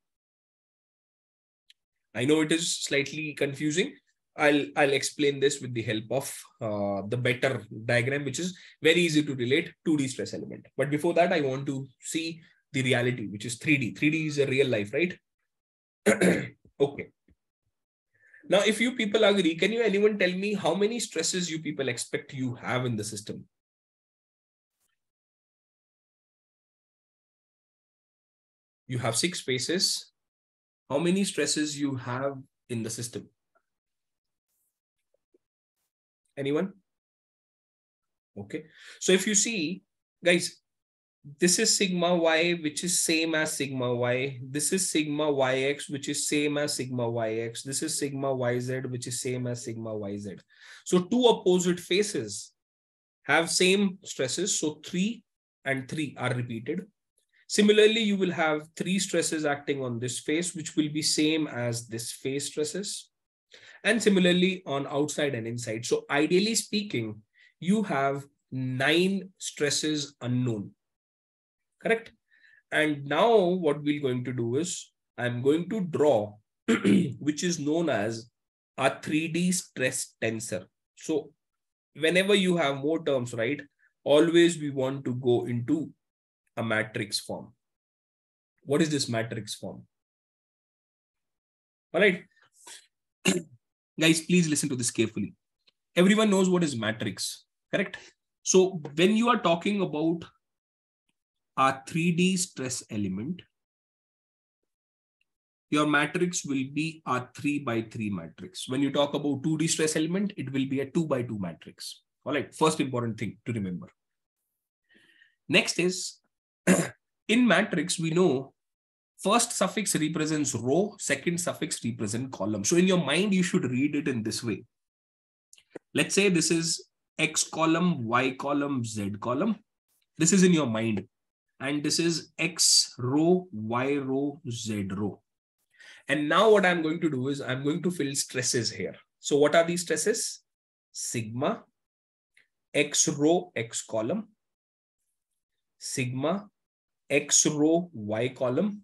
I know it is slightly confusing. I'll I'll explain this with the help of uh, the better diagram, which is very easy to relate 2D stress element. But before that, I want to see the reality, which is 3D. 3D is a real life, right? okay. Now, if you people agree, can you anyone tell me how many stresses you people expect you have in the system? You have six spaces how many stresses you have in the system. Anyone? Okay. So if you see, guys, this is sigma y, which is same as sigma y. This is sigma yx, which is same as sigma yx. This is sigma yz, which is same as sigma yz. So two opposite faces have same stresses. So three and three are repeated. Similarly, you will have three stresses acting on this face, which will be same as this face stresses. And similarly on outside and inside. So ideally speaking, you have nine stresses unknown, correct? And now what we're going to do is I'm going to draw, which is known as a 3D stress tensor. So whenever you have more terms, right, always we want to go into a matrix form. What is this matrix form? All right. Guys, please listen to this carefully. Everyone knows what is matrix, correct? So when you are talking about a 3D stress element, your matrix will be a 3 by 3 matrix. When you talk about 2D stress element, it will be a 2 by 2 matrix. All right, first important thing to remember. Next is in matrix, we know first suffix represents row, second suffix represents column. So in your mind, you should read it in this way. Let's say this is X column, Y column, Z column. This is in your mind. And this is X row, Y row, Z row. And now what I'm going to do is I'm going to fill stresses here. So what are these stresses? Sigma, x row x column, sigma x row y column,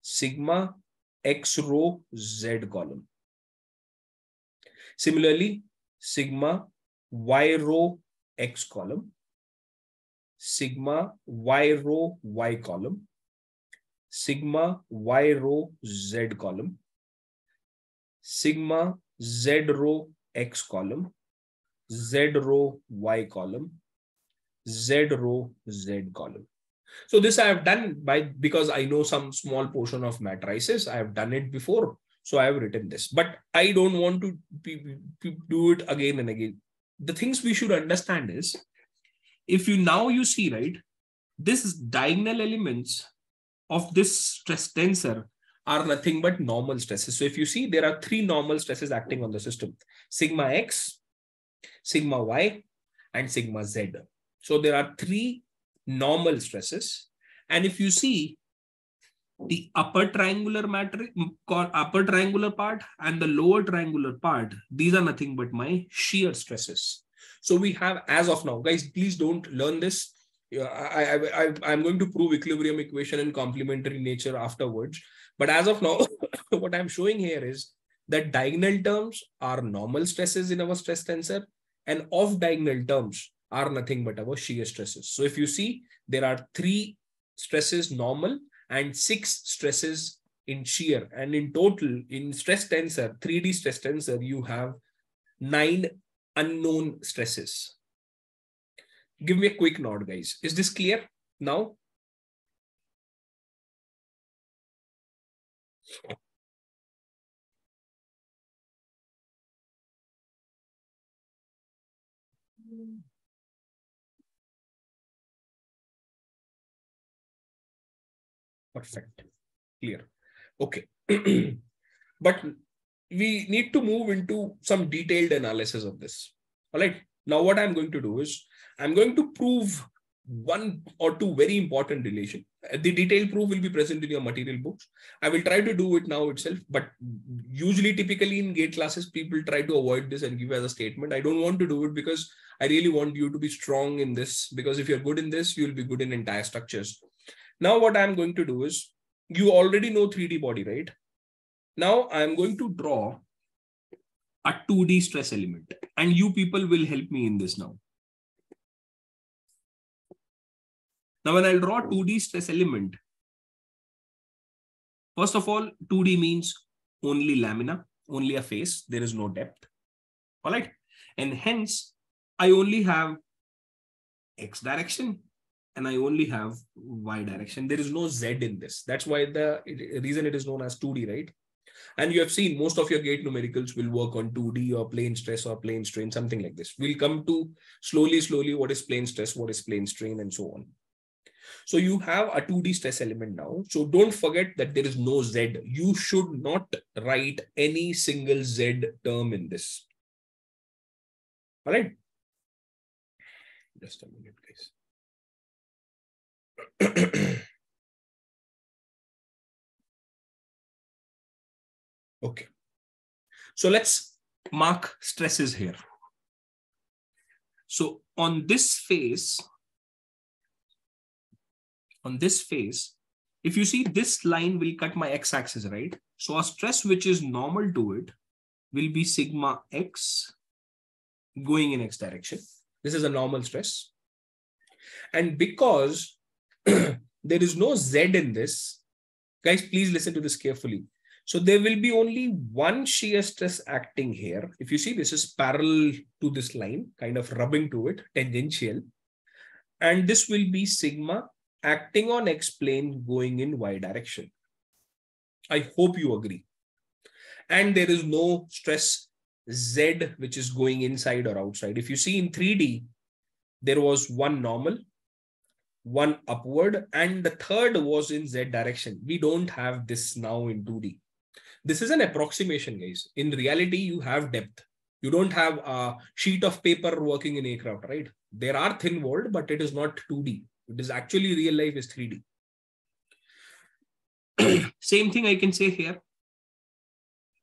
sigma x row z column. Similarly, sigma y row x column, sigma y row y column, sigma y row z column, sigma z row x column, z row y column, z row z column. So this I have done by because I know some small portion of matrices. I have done it before. So I have written this, but I don't want to do it again and again. The things we should understand is if you now you see, right, this diagonal elements of this stress tensor are nothing but normal stresses. So if you see, there are three normal stresses acting on the system, sigma x, sigma y, and sigma z. So there are three normal stresses. And if you see the upper triangular matrix, upper triangular part and the lower triangular part, these are nothing but my shear stresses. So we have, as of now, guys, please don't learn this. I, I, I, I'm going to prove equilibrium equation and complementary nature afterwards. But as of now, what I'm showing here is that diagonal terms are normal stresses in our stress tensor and off diagonal terms are nothing but our shear stresses. So if you see, there are three stresses normal and six stresses in shear. And in total, in stress tensor, 3D stress tensor, you have nine unknown stresses. Give me a quick nod, guys. Is this clear now? Perfect. Clear. Okay. but we need to move into some detailed analysis of this. All right. Now, what I'm going to do is I'm going to prove one or two very important relation. The detailed proof will be present in your material books. I will try to do it now itself, but usually, typically in gate classes, people try to avoid this and give as a statement. I don't want to do it because I really want you to be strong in this. Because if you're good in this, you'll be good in entire structures. Now, what I'm going to do is you already know 3D body, right? Now, I'm going to draw a 2D stress element, and you people will help me in this now. Now, when I'll draw 2D stress element, first of all, 2D means only lamina, only a face. There is no depth. All right. And hence, I only have x direction and I only have y direction. There is no z in this. That's why the reason it is known as 2D, right? And you have seen most of your gate numericals will work on 2D or plane stress or plane strain, something like this. We'll come to slowly, slowly what is plane stress, what is plane strain, and so on. So you have a 2D stress element now. So don't forget that there is no Z. You should not write any single Z term in this. All right. Just a minute, guys. okay. So let's mark stresses here. So on this face, on this face, if you see this line will cut my x-axis, right? So a stress which is normal to it will be sigma x going in x direction. This is a normal stress. And because there is no z in this, guys, please listen to this carefully. So there will be only one shear stress acting here. If you see, this is parallel to this line, kind of rubbing to it, tangential. And this will be sigma acting on x plane going in y direction. I hope you agree. And there is no stress z which is going inside or outside. If you see in 3D, there was one normal, one upward, and the third was in z direction. We don't have this now in 2D. This is an approximation, guys. In reality, you have depth. You don't have a sheet of paper working in aircraft, right? There are thin walled, but it is not 2D. It is actually real life is 3D. Same thing I can say here.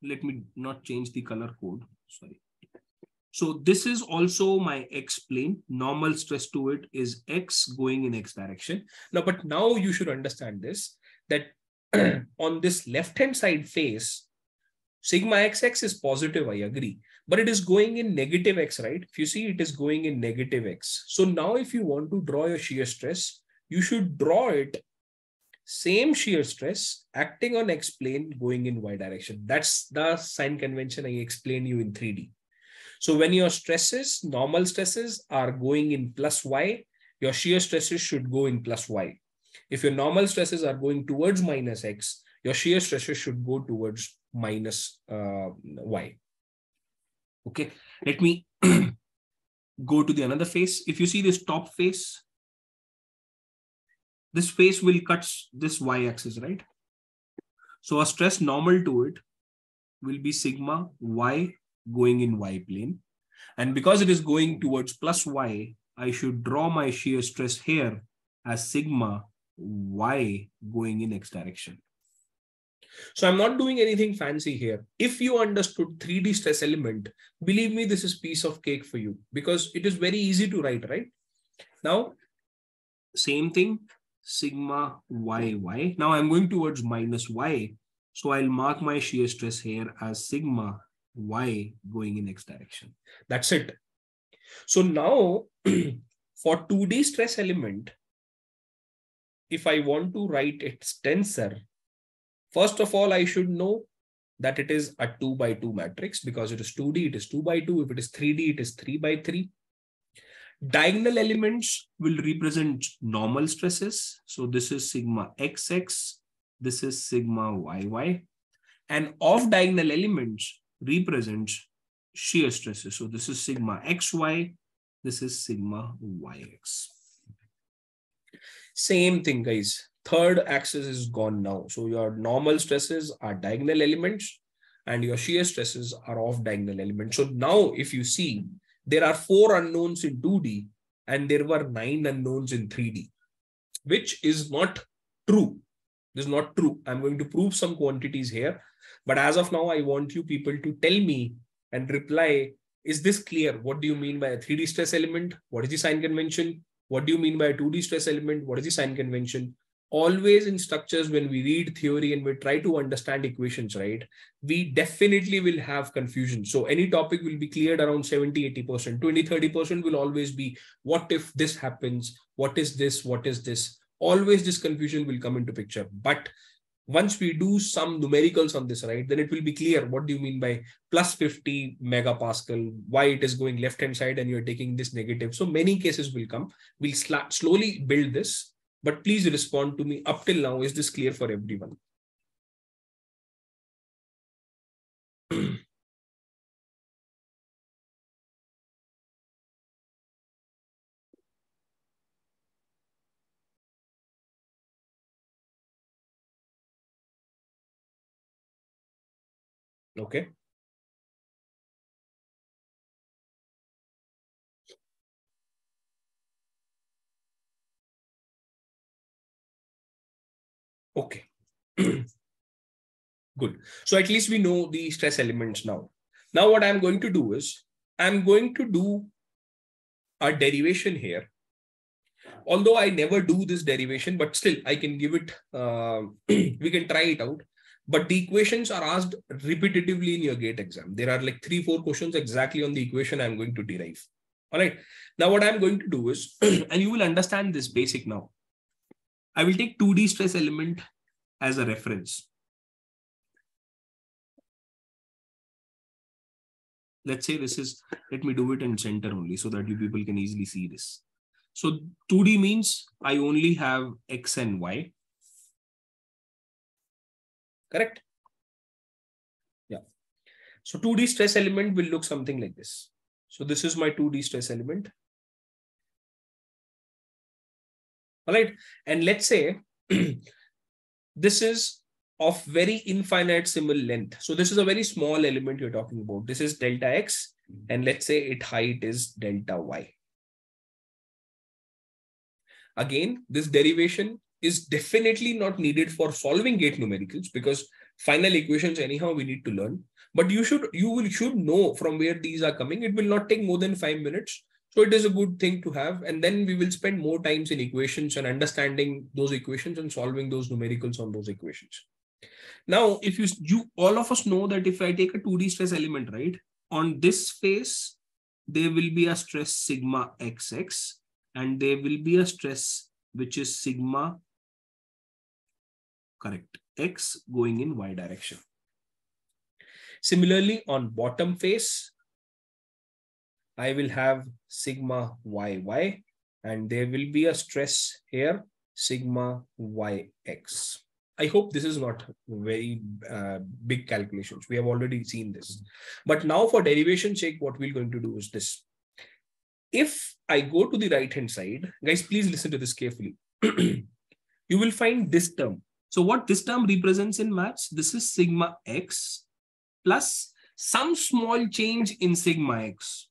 Let me not change the color code. Sorry. So this is also my x plane. Normal stress to it is x going in x direction. Now, but now you should understand this, that on this left-hand side face, sigma xx is positive, I agree, but it is going in negative x, right? If you see, it is going in negative x. So now if you want to draw your shear stress, you should draw it same shear stress acting on x plane going in y direction. That's the sign convention I explained you in 3D. So when your stresses, normal stresses are going in plus y, your shear stresses should go in plus y. If your normal stresses are going towards minus x, your shear stresses should go towards minus uh, y. Okay, let me go to the another face. If you see this top face, this face will cut this y-axis, right? So a stress normal to it will be sigma y going in y plane. And because it is going towards plus y, I should draw my shear stress here as sigma y going in x direction. So I'm not doing anything fancy here. If you understood 3D stress element, believe me, this is piece of cake for you because it is very easy to write, right? Now, same thing, sigma y y. Now I'm going towards minus y. So I'll mark my shear stress here as sigma y going in x direction. That's it. So now for 2D stress element, if I want to write its tensor, first of all, I should know that it is a 2 by 2 matrix because it is 2D, it is 2 by 2. If it is 3D, it is 3 by 3. Diagonal elements will represent normal stresses. So this is sigma xx, this is sigma yy. And off diagonal elements represents shear stresses. So this is sigma xy, this is sigma yx. Same thing, guys. Third axis is gone now. So your normal stresses are diagonal elements and your shear stresses are off diagonal elements. So now if you see, there are four unknowns in 2D and there were nine unknowns in 3D, which is not true. This is not true. I'm going to prove some quantities here. But as of now, I want you people to tell me and reply, is this clear? What do you mean by a 3D stress element? What is the sign convention? What do you mean by a 2D stress element? What is the sign convention? Always in structures, when we read theory and we try to understand equations, right, we definitely will have confusion. So any topic will be cleared around 70, 80%. 20, 30% will always be, what if this happens? What is this? What is this? Always this confusion will come into picture. But once we do some numericals on this, right, then it will be clear what do you mean by plus 50 megapascal, why it is going left hand side and you're taking this negative. So many cases will come. We'll slowly build this, but please respond to me up till now. Is this clear for everyone? Okay. Okay. Good. So at least we know the stress elements now. Now what I'm going to do is I'm going to do a derivation here. Although I never do this derivation, but still I can give it, uh, we can try it out but the equations are asked repetitively in your gate exam. There are like three, four questions exactly on the equation I'm going to derive. All right. Now, what I'm going to do is, and you will understand this basic now. I will take 2D stress element as a reference. Let's say this is, let me do it in center only so that you people can easily see this. So 2D means I only have X and Y. Correct? Yeah. So 2D stress element will look something like this. So this is my 2D stress element. All right. And let's say this is of very infinitesimal length. So this is a very small element you're talking about. This is delta x. And let's say its height is delta y. Again, this derivation is definitely not needed for solving gate numericals because final equations anyhow we need to learn. But you should you will should know from where these are coming. It will not take more than 5 minutes. So it is a good thing to have. And then we will spend more times in equations and understanding those equations and solving those numericals on those equations. Now if you you all of us know that if i take a 2d stress element right on this face there will be a stress sigma xx and there will be a stress which is sigma correct x going in y direction similarly on bottom face i will have sigma yy and there will be a stress here sigma yx I hope this is not very uh, big calculations. We have already seen this. But now for derivation sake, what we're going to do is this. If I go to the right-hand side, guys, please listen to this carefully. you will find this term. So what this term represents in maths, this is sigma x plus some small change in sigma x.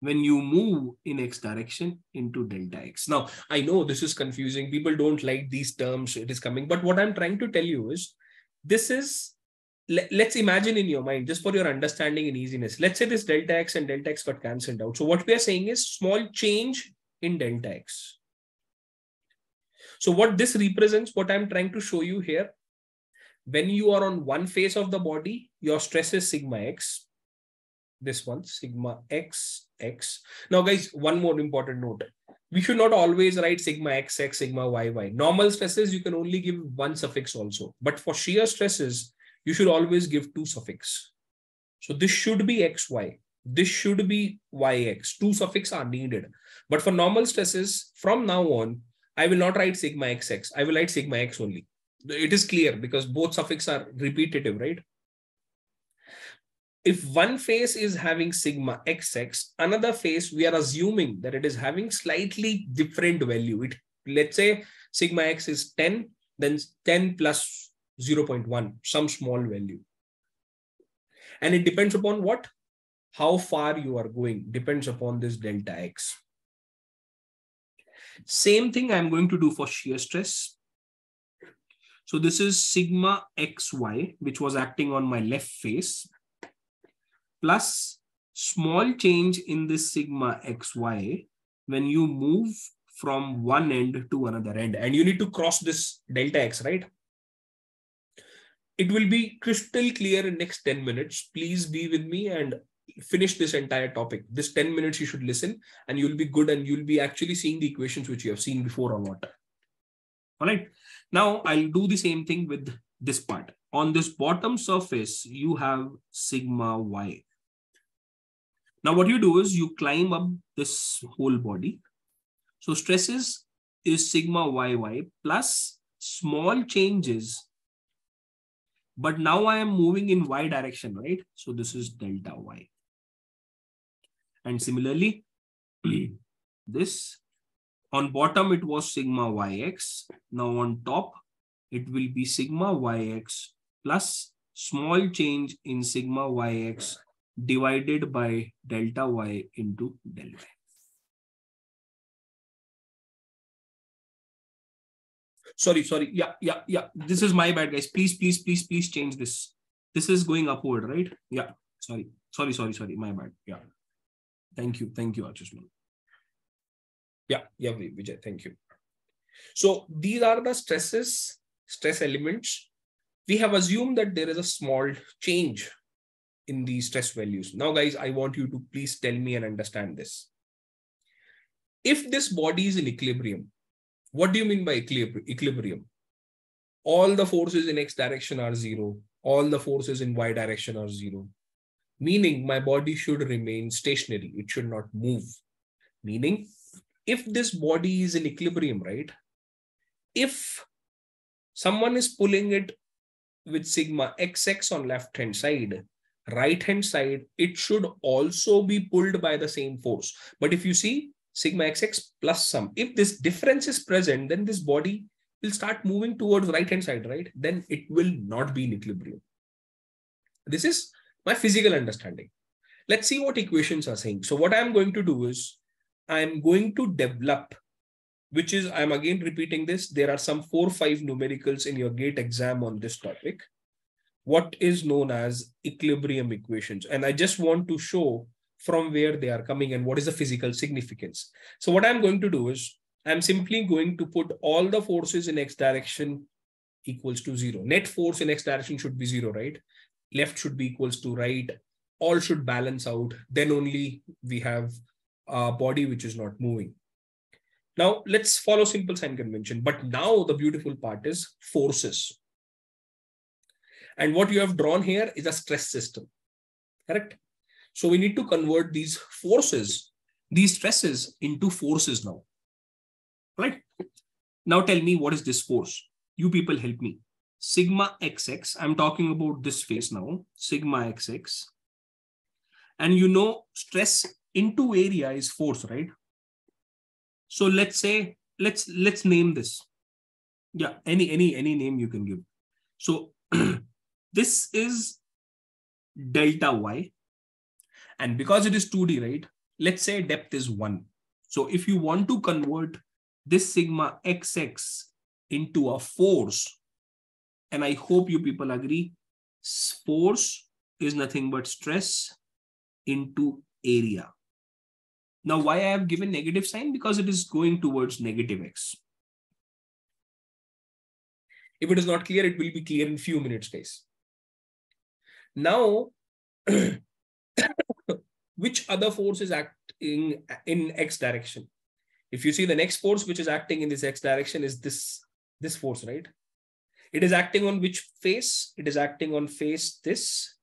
when you move in x direction into delta x. Now, I know this is confusing. People don't like these terms. It is coming. But what I'm trying to tell you is this is, let, let's imagine in your mind, just for your understanding and easiness, let's say this delta x and delta x got cancelled out. So what we are saying is small change in delta x. So what this represents, what I'm trying to show you here, when you are on one face of the body, your stress is sigma x. This one sigma x x. Now guys one more important note. We should not always write sigma x x sigma y y. Normal stresses you can only give one suffix also. But for shear stresses you should always give two suffix. So this should be xy this should be yx two suffix are needed. But for normal stresses from now on i will not write sigma xx i will write sigma x only it is clear because both suffix are repetitive right if one face is having sigma xx, another face, we are assuming that it is having slightly different value. It Let's say sigma x is 10, then 10 plus 0.1, some small value. And it depends upon what? How far you are going, depends upon this delta x. Same thing I'm going to do for shear stress. So this is sigma xy, which was acting on my left face plus small change in this sigma xy when you move from one end to another end. And you need to cross this delta x right? It will be crystal clear in next 10 minutes. Please be with me and finish this entire topic this 10 minutes you should listen and you'll be good and you'll be actually seeing the equations which you have seen before or not all right now i'll do the same thing with this part on this bottom surface you have sigma y now what you do is you climb up this whole body. So stresses is sigma yy plus small changes. But now I am moving in y direction, right? So this is delta y. And similarly, this on bottom it was sigma yx. Now on top it will be sigma yx plus small change in sigma yx divided by delta y into delta. Sorry, sorry. Yeah, yeah, yeah. This is my bad, guys. Please, please, please, please change this. This is going upward, right? Yeah. Sorry, sorry, sorry, sorry. My bad. Yeah. Thank you. Thank you, Archusman. Yeah, yeah, Vijay. Thank you. So these are the stresses, stress elements. We have assumed that there is a small change in these stress values. Now, guys, I want you to please tell me and understand this. If this body is in equilibrium, what do you mean by equilibrium? All the forces in x direction are zero. All the forces in y direction are zero. Meaning my body should remain stationary. It should not move. Meaning if this body is in equilibrium, right? If someone is pulling it with sigma xx on left hand side, right hand side, it should also be pulled by the same force. But if you see sigma xx plus some, if this difference is present, then this body will start moving towards right hand side, right? Then it will not be in equilibrium. This is my physical understanding. Let's see what equations are saying. So what I'm going to do is I'm going to develop which is, I'm again repeating this, there are some four, five numericals in your GATE exam on this topic. What is known as equilibrium equations. And I just want to show from where they are coming and what is the physical significance. So what I'm going to do is I'm simply going to put all the forces in x direction equals to zero. Net force in x direction should be zero, right? Left should be equals to right. All should balance out. Then only we have a body which is not moving. Now let's follow simple sign convention. But now the beautiful part is forces. And what you have drawn here is a stress system, correct? So we need to convert these forces, these stresses into forces now, right? Now tell me what is this force? You people help me. Sigma xx, I'm talking about this face now, sigma xx. And you know stress into area is force, right? So let's say, let's let's name this. Yeah, any any any name you can give. So this is delta y. And because it is 2D, right? Let's say depth is one. So if you want to convert this sigma xx into a force, and I hope you people agree, force is nothing but stress into area. Now, why I have given negative sign? Because it is going towards negative x. If it is not clear, it will be clear in few minutes, guys. Now, which other force is acting in x direction? If you see the next force which is acting in this x direction is this, this force, right? It is acting on which face? It is acting on face this,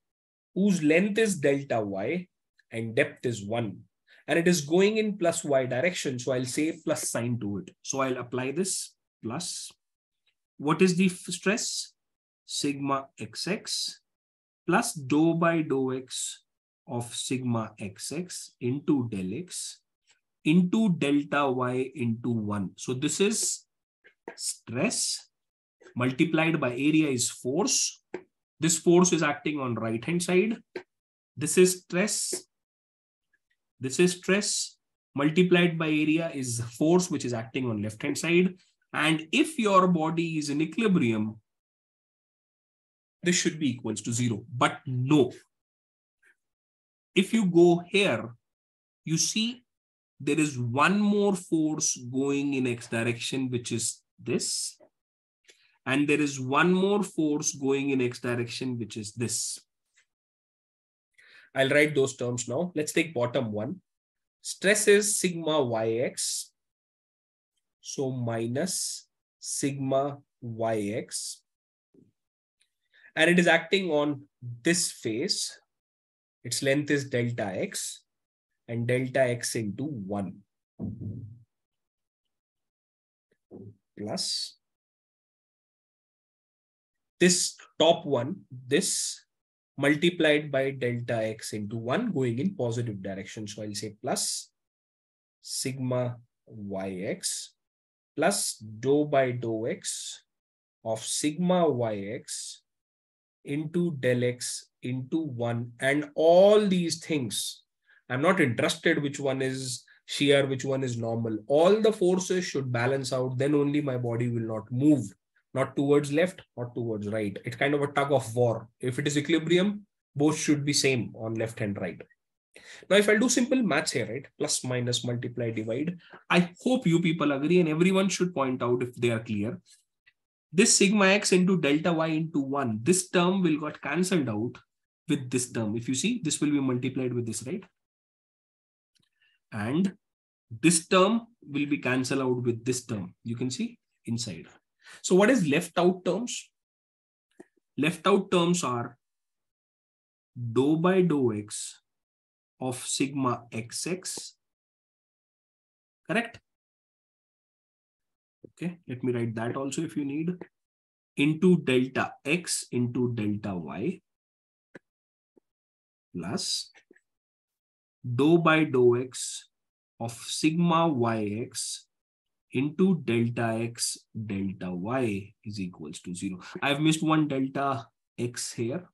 whose length is delta y and depth is 1 and it is going in plus y direction. So I'll say plus sign to it. So I'll apply this plus. What is the stress? Sigma xx plus dou by dou x of sigma xx into del x into delta y into 1. So this is stress multiplied by area is force. This force is acting on right hand side. This is stress this is stress multiplied by area is force which is acting on left hand side. And if your body is in equilibrium, this should be equals to zero. But no. If you go here, you see there is one more force going in x direction, which is this. And there is one more force going in x direction, which is this. I'll write those terms now. Let's take bottom one. Stress is sigma yx. So minus sigma yx. And it is acting on this face. Its length is delta x and delta x into 1 plus this top one, this multiplied by delta x into 1 going in positive direction. So I'll say plus sigma yx plus dou by dou x of sigma yx into del x into 1 and all these things. I'm not interested which one is shear, which one is normal. All the forces should balance out. Then only my body will not move not towards left, not towards right. It's kind of a tug of war. If it is equilibrium, both should be same on left and right. Now, if I do simple maths here, right, plus minus multiply divide, I hope you people agree and everyone should point out if they are clear. This sigma x into delta y into 1, this term will got cancelled out with this term. If you see, this will be multiplied with this, right? And this term will be cancelled out with this term. You can see inside. So what is left out terms? Left out terms are dou by dou x of sigma xx. Correct? Okay, let me write that also if you need. Into delta x into delta y plus dou by dou x of sigma yx into delta x delta y is equals to 0. I've missed one delta x here.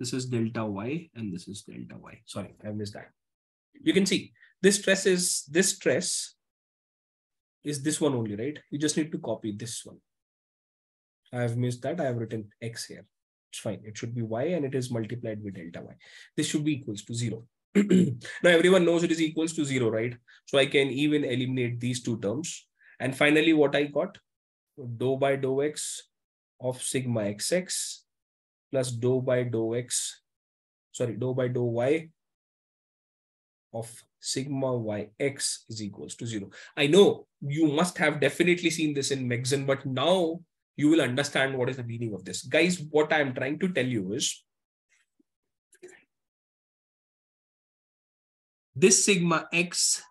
This is delta y and this is delta y. Sorry, I missed that. You can see this stress is this stress is this one only, right? You just need to copy this one. I have missed that. I have written x here. It's fine. It should be y and it is multiplied with delta y. This should be equals to zero. now everyone knows it is equals to zero, right? So I can even eliminate these two terms. And finally, what I got? Dou by dou x of sigma xx plus dou by dou x, sorry, dou by dou y of sigma yx is equals to zero. I know you must have definitely seen this in Megson, but now you will understand what is the meaning of this. Guys, what I'm trying to tell you is this sigma x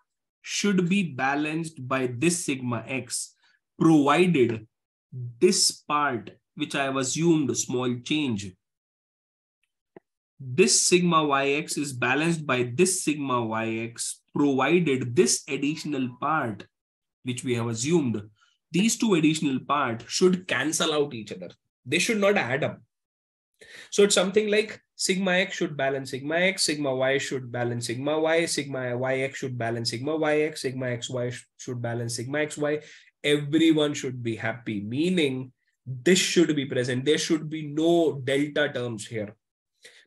should be balanced by this sigma x provided this part which I have assumed small change this sigma yx is balanced by this sigma yx provided this additional part which we have assumed these two additional part should cancel out each other. They should not add up. So it's something like sigma x should balance sigma x sigma y should balance sigma y sigma yx should balance sigma yx sigma xy should balance sigma xy everyone should be happy meaning this should be present there should be no delta terms here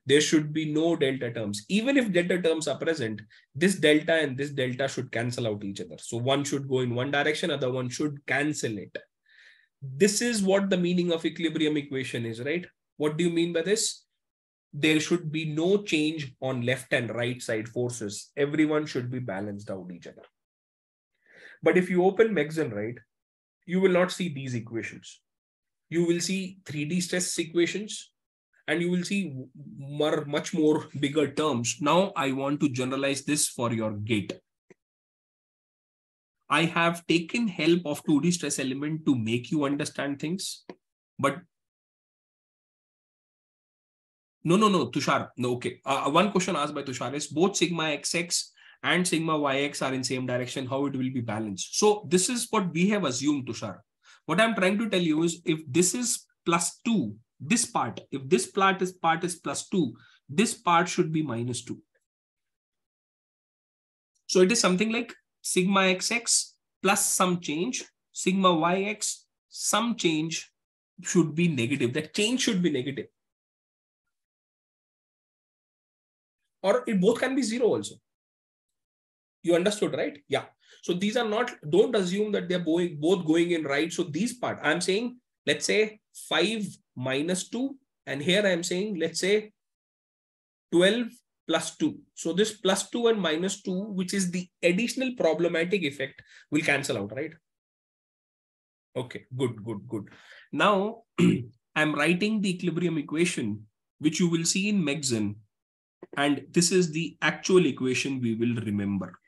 there should be no delta terms. Even if delta terms are present, this delta and this delta should cancel out each other. So one should go in one direction, other one should cancel it. This is what the meaning of equilibrium equation is, right? What do you mean by this? There should be no change on left and right side forces. Everyone should be balanced out each other. But if you open Megson, right, you will not see these equations. You will see 3D stress equations and you will see more, much more bigger terms. Now I want to generalize this for your gate. I have taken help of 2D stress element to make you understand things, but no, no, no, Tushar, no, okay. Uh, one question asked by Tushar is both sigma xx and sigma yx are in same direction, how it will be balanced. So this is what we have assumed, Tushar. What I'm trying to tell you is if this is plus 2 this part, if this part is part is plus 2, this part should be minus 2. So it is something like sigma xx plus some change, sigma yx, some change should be negative. That change should be negative. Or it both can be zero also. You understood, right? Yeah. So these are not, don't assume that they're going, both going in right. So these part, I'm saying, let's say 5 minus 2. And here I am saying, let's say 12 plus 2. So this plus 2 and minus 2, which is the additional problematic effect, will cancel out, right? Okay, good, good, good. Now I'm writing the equilibrium equation, which you will see in Megson. And this is the actual equation we will remember.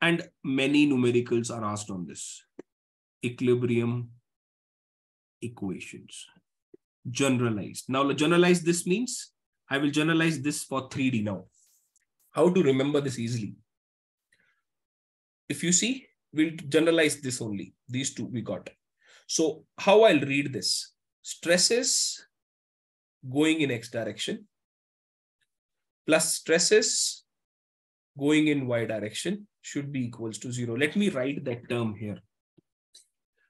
And many numericals are asked on this. Equilibrium equations generalized. Now, generalize this means I will generalize this for 3D now. How to remember this easily? If you see, we'll generalize this only. These two we got. So how I'll read this? Stresses going in x direction plus stresses going in y direction should be equals to zero. Let me write that term here.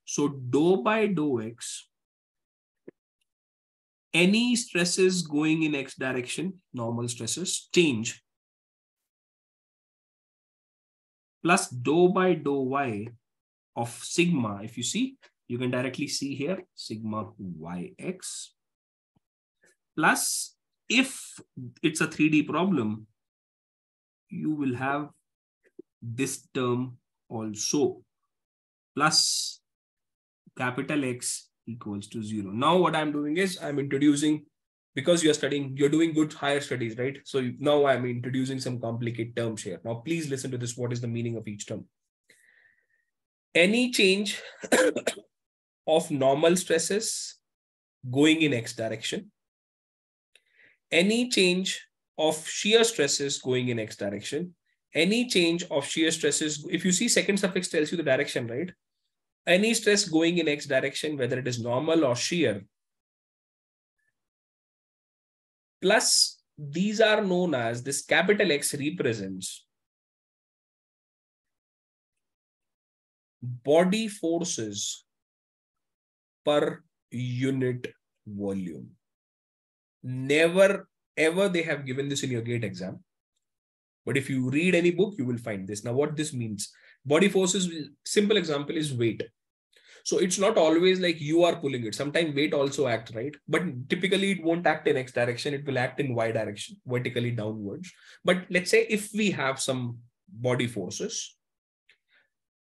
So dou by dou x any stresses going in x direction, normal stresses, change, plus dou by dou y of sigma, if you see, you can directly see here, sigma yx, plus if it's a 3D problem, you will have this term also, plus capital X equals to zero. Now what I'm doing is I'm introducing, because you're studying, you're doing good higher studies, right? So now I'm introducing some complicated terms here. Now please listen to this. What is the meaning of each term? Any change of normal stresses going in x direction, any change of shear stresses going in x direction, any change of shear stresses, if you see second suffix tells you the direction, right? any stress going in x direction, whether it is normal or shear, plus these are known as this capital X represents body forces per unit volume. Never ever they have given this in your gate exam. But if you read any book, you will find this. Now, what this means body forces, simple example is weight. So it's not always like you are pulling it. Sometimes weight also act, right? But typically it won't act in X direction. It will act in Y direction, vertically downwards. But let's say if we have some body forces,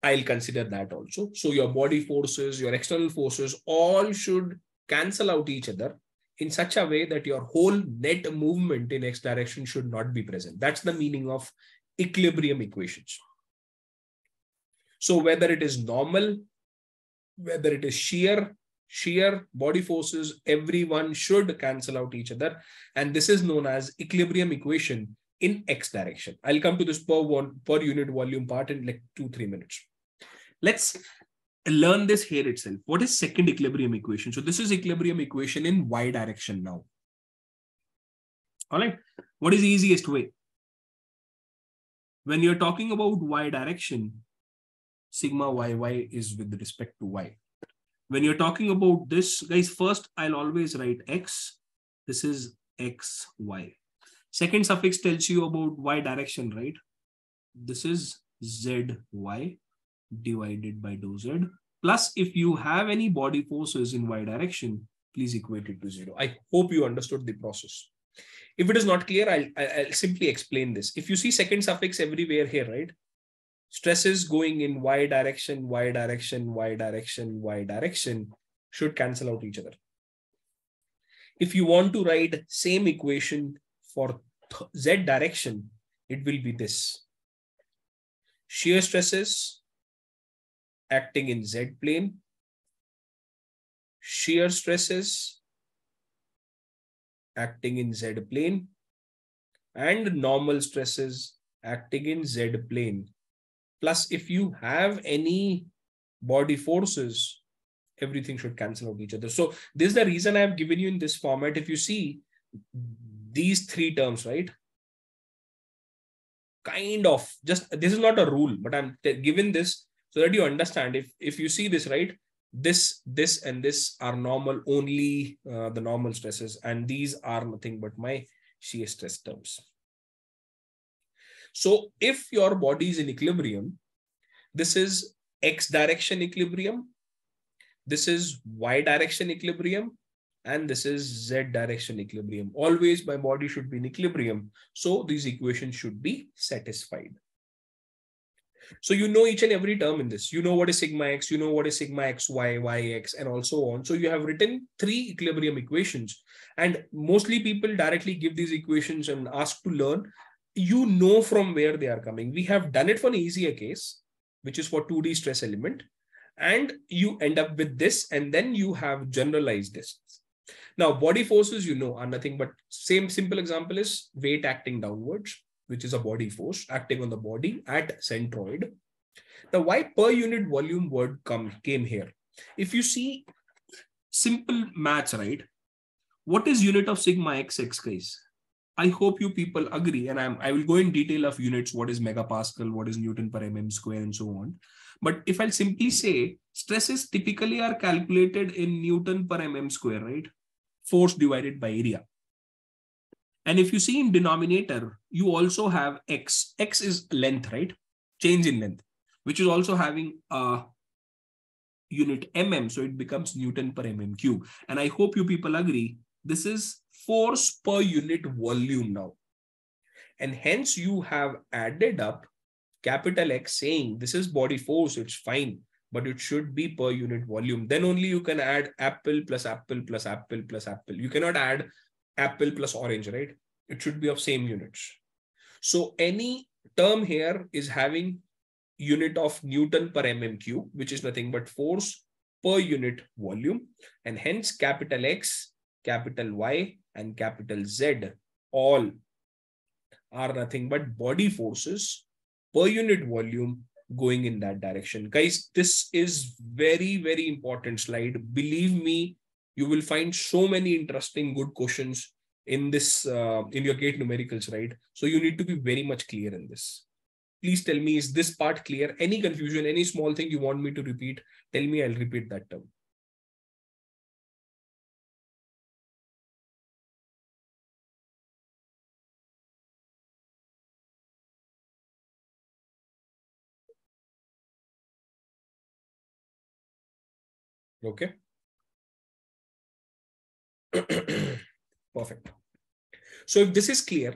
I'll consider that also. So your body forces, your external forces, all should cancel out each other in such a way that your whole net movement in X direction should not be present. That's the meaning of equilibrium equations. So whether it is normal whether it is shear, shear, body forces, everyone should cancel out each other. And this is known as equilibrium equation in X direction. I'll come to this per one per unit volume part in like two, three minutes. Let's learn this here itself. What is second equilibrium equation? So this is equilibrium equation in Y direction now. All right. What is the easiest way? When you're talking about Y direction, sigma yy is with respect to y. When you're talking about this, guys, first I'll always write x. This is x, y. Second suffix tells you about y direction, right? This is z, y divided by dou z. Plus, if you have any body forces in y direction, please equate it to zero. I hope you understood the process. If it is not clear, I'll, I'll simply explain this. If you see second suffix everywhere here, right? stresses going in y direction, y direction, y direction, y direction should cancel out each other. If you want to write same equation for z direction, it will be this. Shear stresses acting in z plane, shear stresses acting in z plane, and normal stresses acting in z plane Plus, if you have any body forces, everything should cancel out each other. So this is the reason I have given you in this format. If you see these three terms, right? Kind of just this is not a rule, but I'm given this so that you understand. If if you see this, right? This, this, and this are normal, only uh, the normal stresses, and these are nothing but my shear stress terms. So if your body is in equilibrium, this is X direction equilibrium, this is Y direction equilibrium, and this is Z direction equilibrium. Always my body should be in equilibrium. So these equations should be satisfied. So you know each and every term in this. You know what is sigma x, you know what is sigma x, y, y, x, and also on. So you have written three equilibrium equations. And mostly people directly give these equations and ask to learn you know from where they are coming. We have done it for an easier case, which is for 2D stress element. And you end up with this, and then you have generalized this. Now, body forces, you know, are nothing but same simple example is weight acting downwards, which is a body force acting on the body at centroid. Now, why per unit volume word come came here? If you see simple maths, right? What is unit of sigma xx, guys? I hope you people agree, and I'm, I will go in detail of units, what is megapascal, what is Newton per mm square, and so on. But if I'll simply say stresses typically are calculated in Newton per mm square, right? Force divided by area. And if you see in denominator, you also have x. x is length, right? Change in length, which is also having a unit mm. So it becomes Newton per mm cube. And I hope you people agree. This is force per unit volume now. And hence you have added up capital X saying this is body force, it's fine, but it should be per unit volume. Then only you can add apple plus apple plus apple plus apple. You cannot add apple plus orange, right? It should be of same units. So any term here is having unit of Newton per mm cube, which is nothing but force per unit volume. And hence capital X, capital Y, and capital Z all are nothing but body forces per unit volume going in that direction. Guys, this is very, very important slide. Believe me, you will find so many interesting good questions in this, uh, in your gate numericals, right? So you need to be very much clear in this. please tell me, is this part clear? Any confusion, any small thing you want me to repeat, tell me, I'll repeat that term. Okay. Perfect. So if this is clear,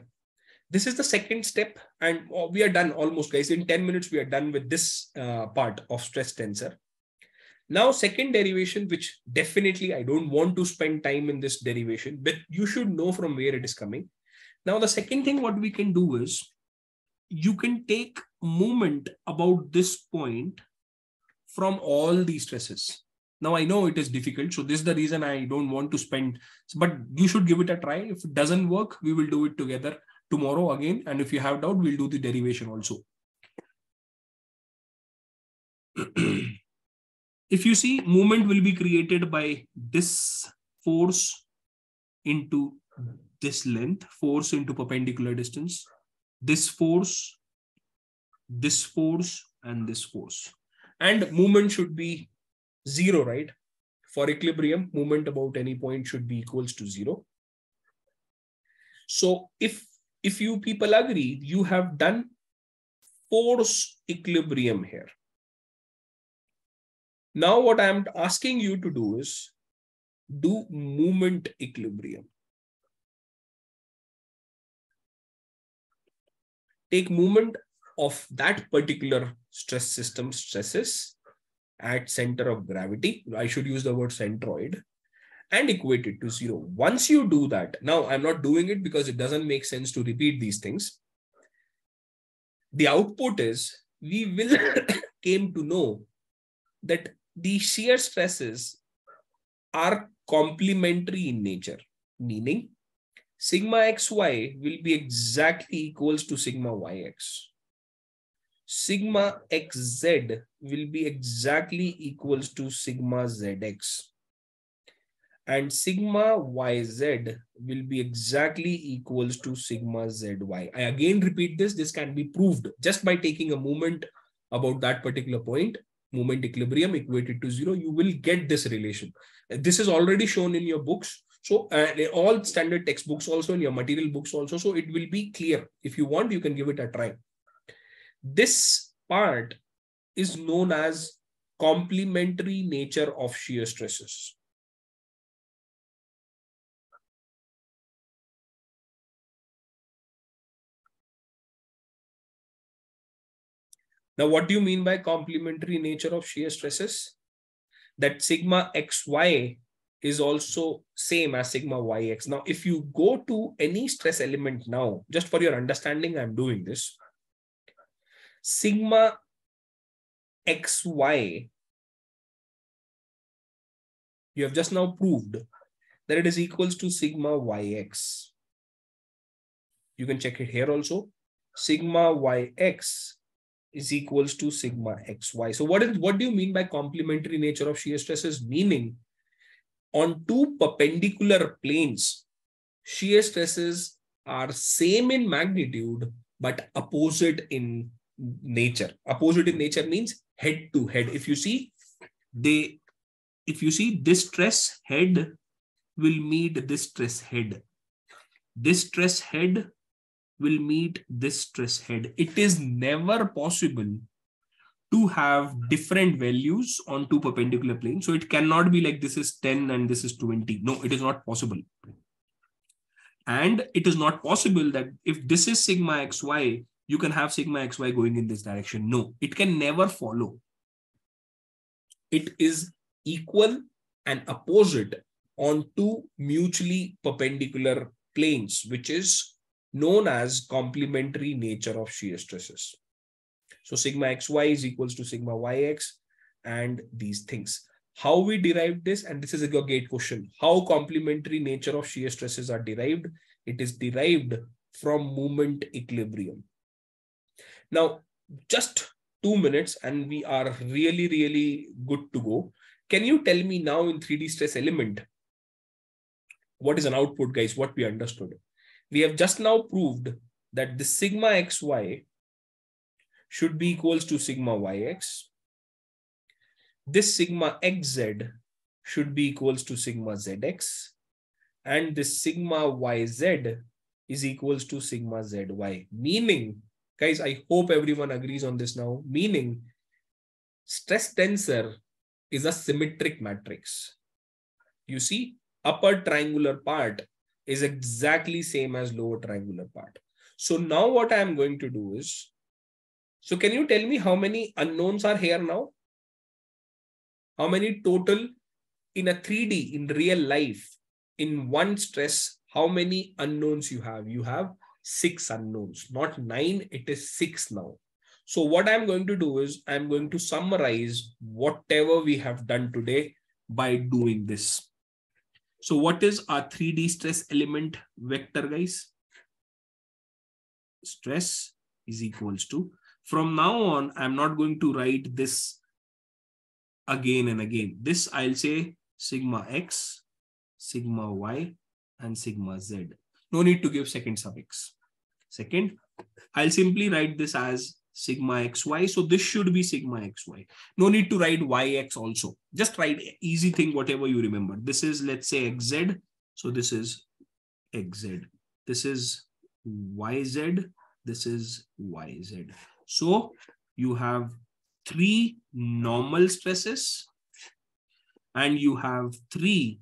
this is the second step and uh, we are done almost guys. In 10 minutes, we are done with this uh, part of stress tensor. Now, second derivation, which definitely I don't want to spend time in this derivation, but you should know from where it is coming. Now, the second thing what we can do is you can take moment about this point from all these stresses. Now I know it is difficult. So this is the reason I don't want to spend, but you should give it a try. If it doesn't work, we will do it together tomorrow again. And if you have doubt, we'll do the derivation also. if you see movement will be created by this force into this length, force into perpendicular distance, this force, this force, and this force. And movement should be zero, right? For equilibrium, movement about any point should be equals to zero. So if, if you people agree, you have done force equilibrium here. Now what I'm asking you to do is do movement equilibrium. Take movement of that particular stress system stresses at center of gravity. I should use the word centroid and equate it to zero. Once you do that, now I'm not doing it because it doesn't make sense to repeat these things. The output is we will came to know that the shear stresses are complementary in nature, meaning sigma xy will be exactly equals to sigma yx sigma xz will be exactly equals to sigma zx. And sigma yz will be exactly equals to sigma zy. I again repeat this, this can be proved just by taking a moment about that particular point, moment equilibrium equated to zero, you will get this relation. This is already shown in your books. So uh, all standard textbooks also in your material books also. So it will be clear. If you want, you can give it a try. This part is known as complementary nature of shear stresses. Now, what do you mean by complementary nature of shear stresses? That sigma xy is also same as sigma yx. Now, if you go to any stress element now, just for your understanding, I'm doing this sigma xy, you have just now proved that it is equals to sigma yx. You can check it here also. Sigma yx is equals to sigma xy. So what is what do you mean by complementary nature of shear stresses? Meaning on two perpendicular planes, shear stresses are same in magnitude but opposite in nature. Opposite in nature means head to head. If you see, they, if you see this stress head will meet this stress head. This stress head will meet this stress head. It is never possible to have different values on two perpendicular planes. So it cannot be like this is 10 and this is 20. No, it is not possible. And it is not possible that if this is sigma xy, you can have sigma xy going in this direction. No, it can never follow. It is equal and opposite on two mutually perpendicular planes, which is known as complementary nature of shear stresses. So sigma xy is equals to sigma yx and these things. How we derive this, and this is a gate question, how complementary nature of shear stresses are derived? It is derived from moment equilibrium. Now, just two minutes and we are really, really good to go. Can you tell me now in 3D stress element, what is an output, guys? What we understood? We have just now proved that the sigma xy should be equals to sigma yx. This sigma xz should be equals to sigma zx. And this sigma yz is equals to sigma zy. Meaning, guys, I hope everyone agrees on this now. Meaning, stress tensor is a symmetric matrix. You see, upper triangular part is exactly same as lower triangular part. So now what I am going to do is, so can you tell me how many unknowns are here now? How many total in a 3D in real life in one stress, how many unknowns you have? You have six unknowns, not nine, it is six now. So what I'm going to do is I'm going to summarize whatever we have done today by doing this. So what is our 3D stress element vector, guys? Stress is equals to, from now on, I'm not going to write this again and again. This I'll say sigma x, sigma y, and sigma z. No need to give second suffix. Second, I'll simply write this as sigma xy. So this should be sigma xy. No need to write yx also. Just write easy thing, whatever you remember. This is, let's say, xz. So this is xz. This is yz. This is yz. So you have three normal stresses and you have three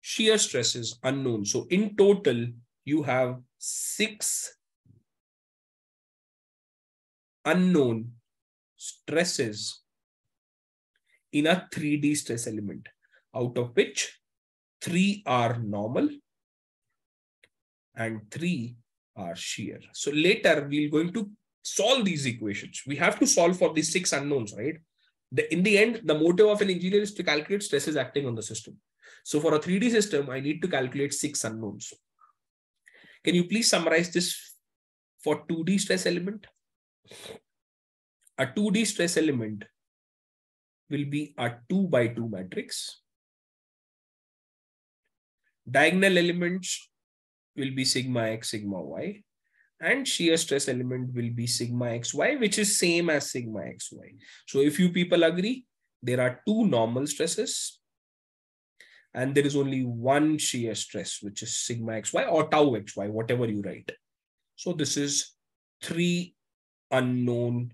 shear stresses unknown. So in total, you have six unknown stresses in a 3D stress element, out of which three are normal and three are shear. So later we're going to solve these equations. We have to solve for these six unknowns, right? The, in the end, the motive of an engineer is to calculate stresses acting on the system. So for a 3D system, I need to calculate six unknowns. Can you please summarize this for 2D stress element? A 2D stress element will be a 2 by 2 matrix. Diagonal elements will be sigma x, sigma y. And shear stress element will be sigma xy, which is same as sigma xy. So if you people agree, there are two normal stresses and there is only one shear stress, which is sigma xy or tau xy, whatever you write. So this is three unknown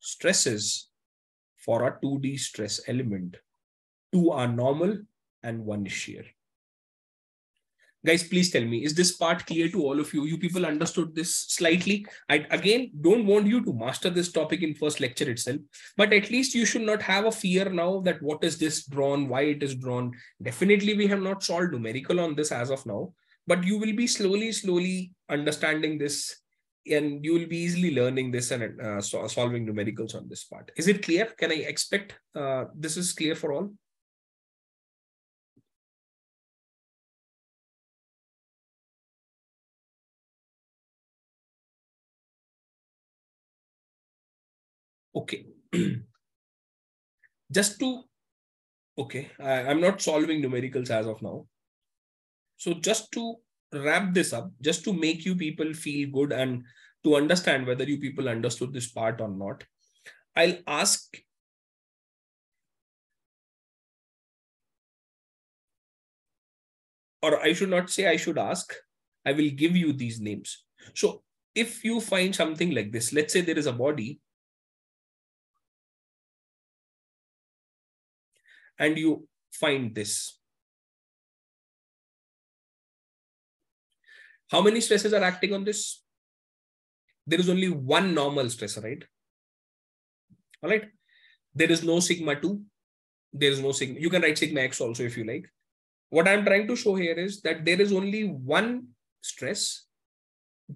stresses for a 2D stress element. Two are normal and one is shear. Guys, please tell me, is this part clear to all of you? You people understood this slightly? I, again, don't want you to master this topic in first lecture itself, but at least you should not have a fear now that what is this drawn, why it is drawn. Definitely, we have not solved numerical on this as of now, but you will be slowly, slowly understanding this and you will be easily learning this and uh, so solving numericals on this part. Is it clear? Can I expect uh, this is clear for all? Okay. Just to, okay, I, I'm not solving numericals as of now. So just to wrap this up just to make you people feel good and to understand whether you people understood this part or not. I'll ask or I should not say I should ask, I will give you these names. So if you find something like this, let's say there is a body and you find this. How many stresses are acting on this? There is only one normal stressor, right? All right. There is no sigma 2. There is no sigma. You can write sigma x also if you like. What I'm trying to show here is that there is only one stress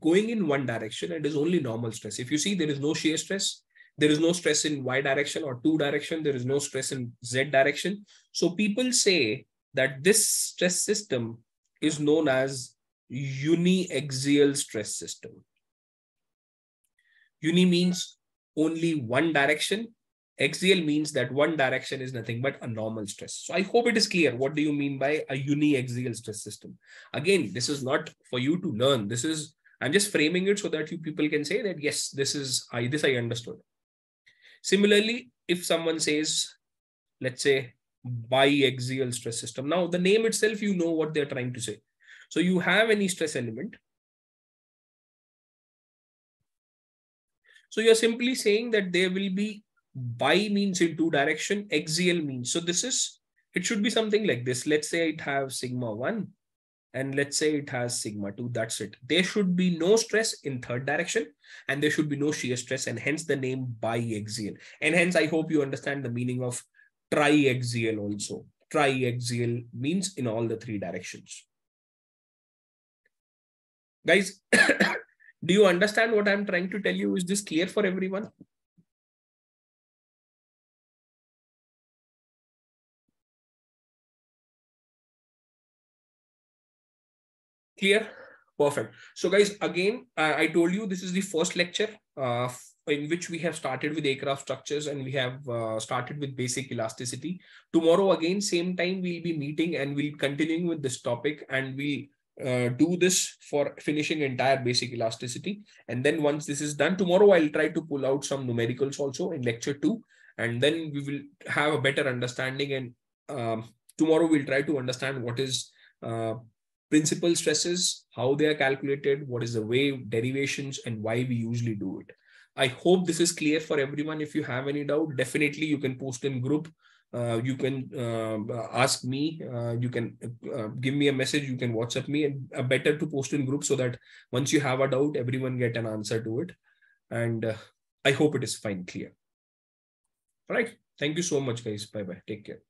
going in one direction and is only normal stress. If you see, there is no shear stress. There is no stress in y direction or two direction. There is no stress in z direction. So people say that this stress system is known as uniaxial stress system. Uni means only one direction. Axial means that one direction is nothing but a normal stress. So I hope it is clear. What do you mean by a uniaxial stress system? Again, this is not for you to learn. This is I'm just framing it so that you people can say that yes, this is I this I understood. Similarly, if someone says, let's say biaxial stress system. Now the name itself, you know what they're trying to say. So you have any stress element. So you're simply saying that there will be bi means in two direction, axial means. So this is, it should be something like this. Let's say it has sigma one and let's say it has sigma 2 that's it. There should be no stress in third direction and there should be no shear stress and hence the name biaxial. And hence i hope you understand the meaning of triaxial also. Triaxial means in all the three directions. Guys do you understand what i'm trying to tell you? Is this clear for everyone Clear? Perfect. So guys, again, I, I told you this is the first lecture uh, in which we have started with aircraft structures and we have uh, started with basic elasticity. Tomorrow, again, same time, we'll be meeting and we'll continuing with this topic and we'll uh, do this for finishing entire basic elasticity. And then once this is done, tomorrow I'll try to pull out some numericals also in lecture two. And then we will have a better understanding. And um, tomorrow we'll try to understand what is uh, principal stresses, how they are calculated, what is the way derivations, and why we usually do it. I hope this is clear for everyone. If you have any doubt, definitely you can post in group. Uh, you can uh, ask me. Uh, you can uh, give me a message. You can WhatsApp me, and uh, better to post in group so that once you have a doubt, everyone get an answer to it. And uh, I hope it is fine, clear. All right. Thank you so much, guys. Bye bye. Take care.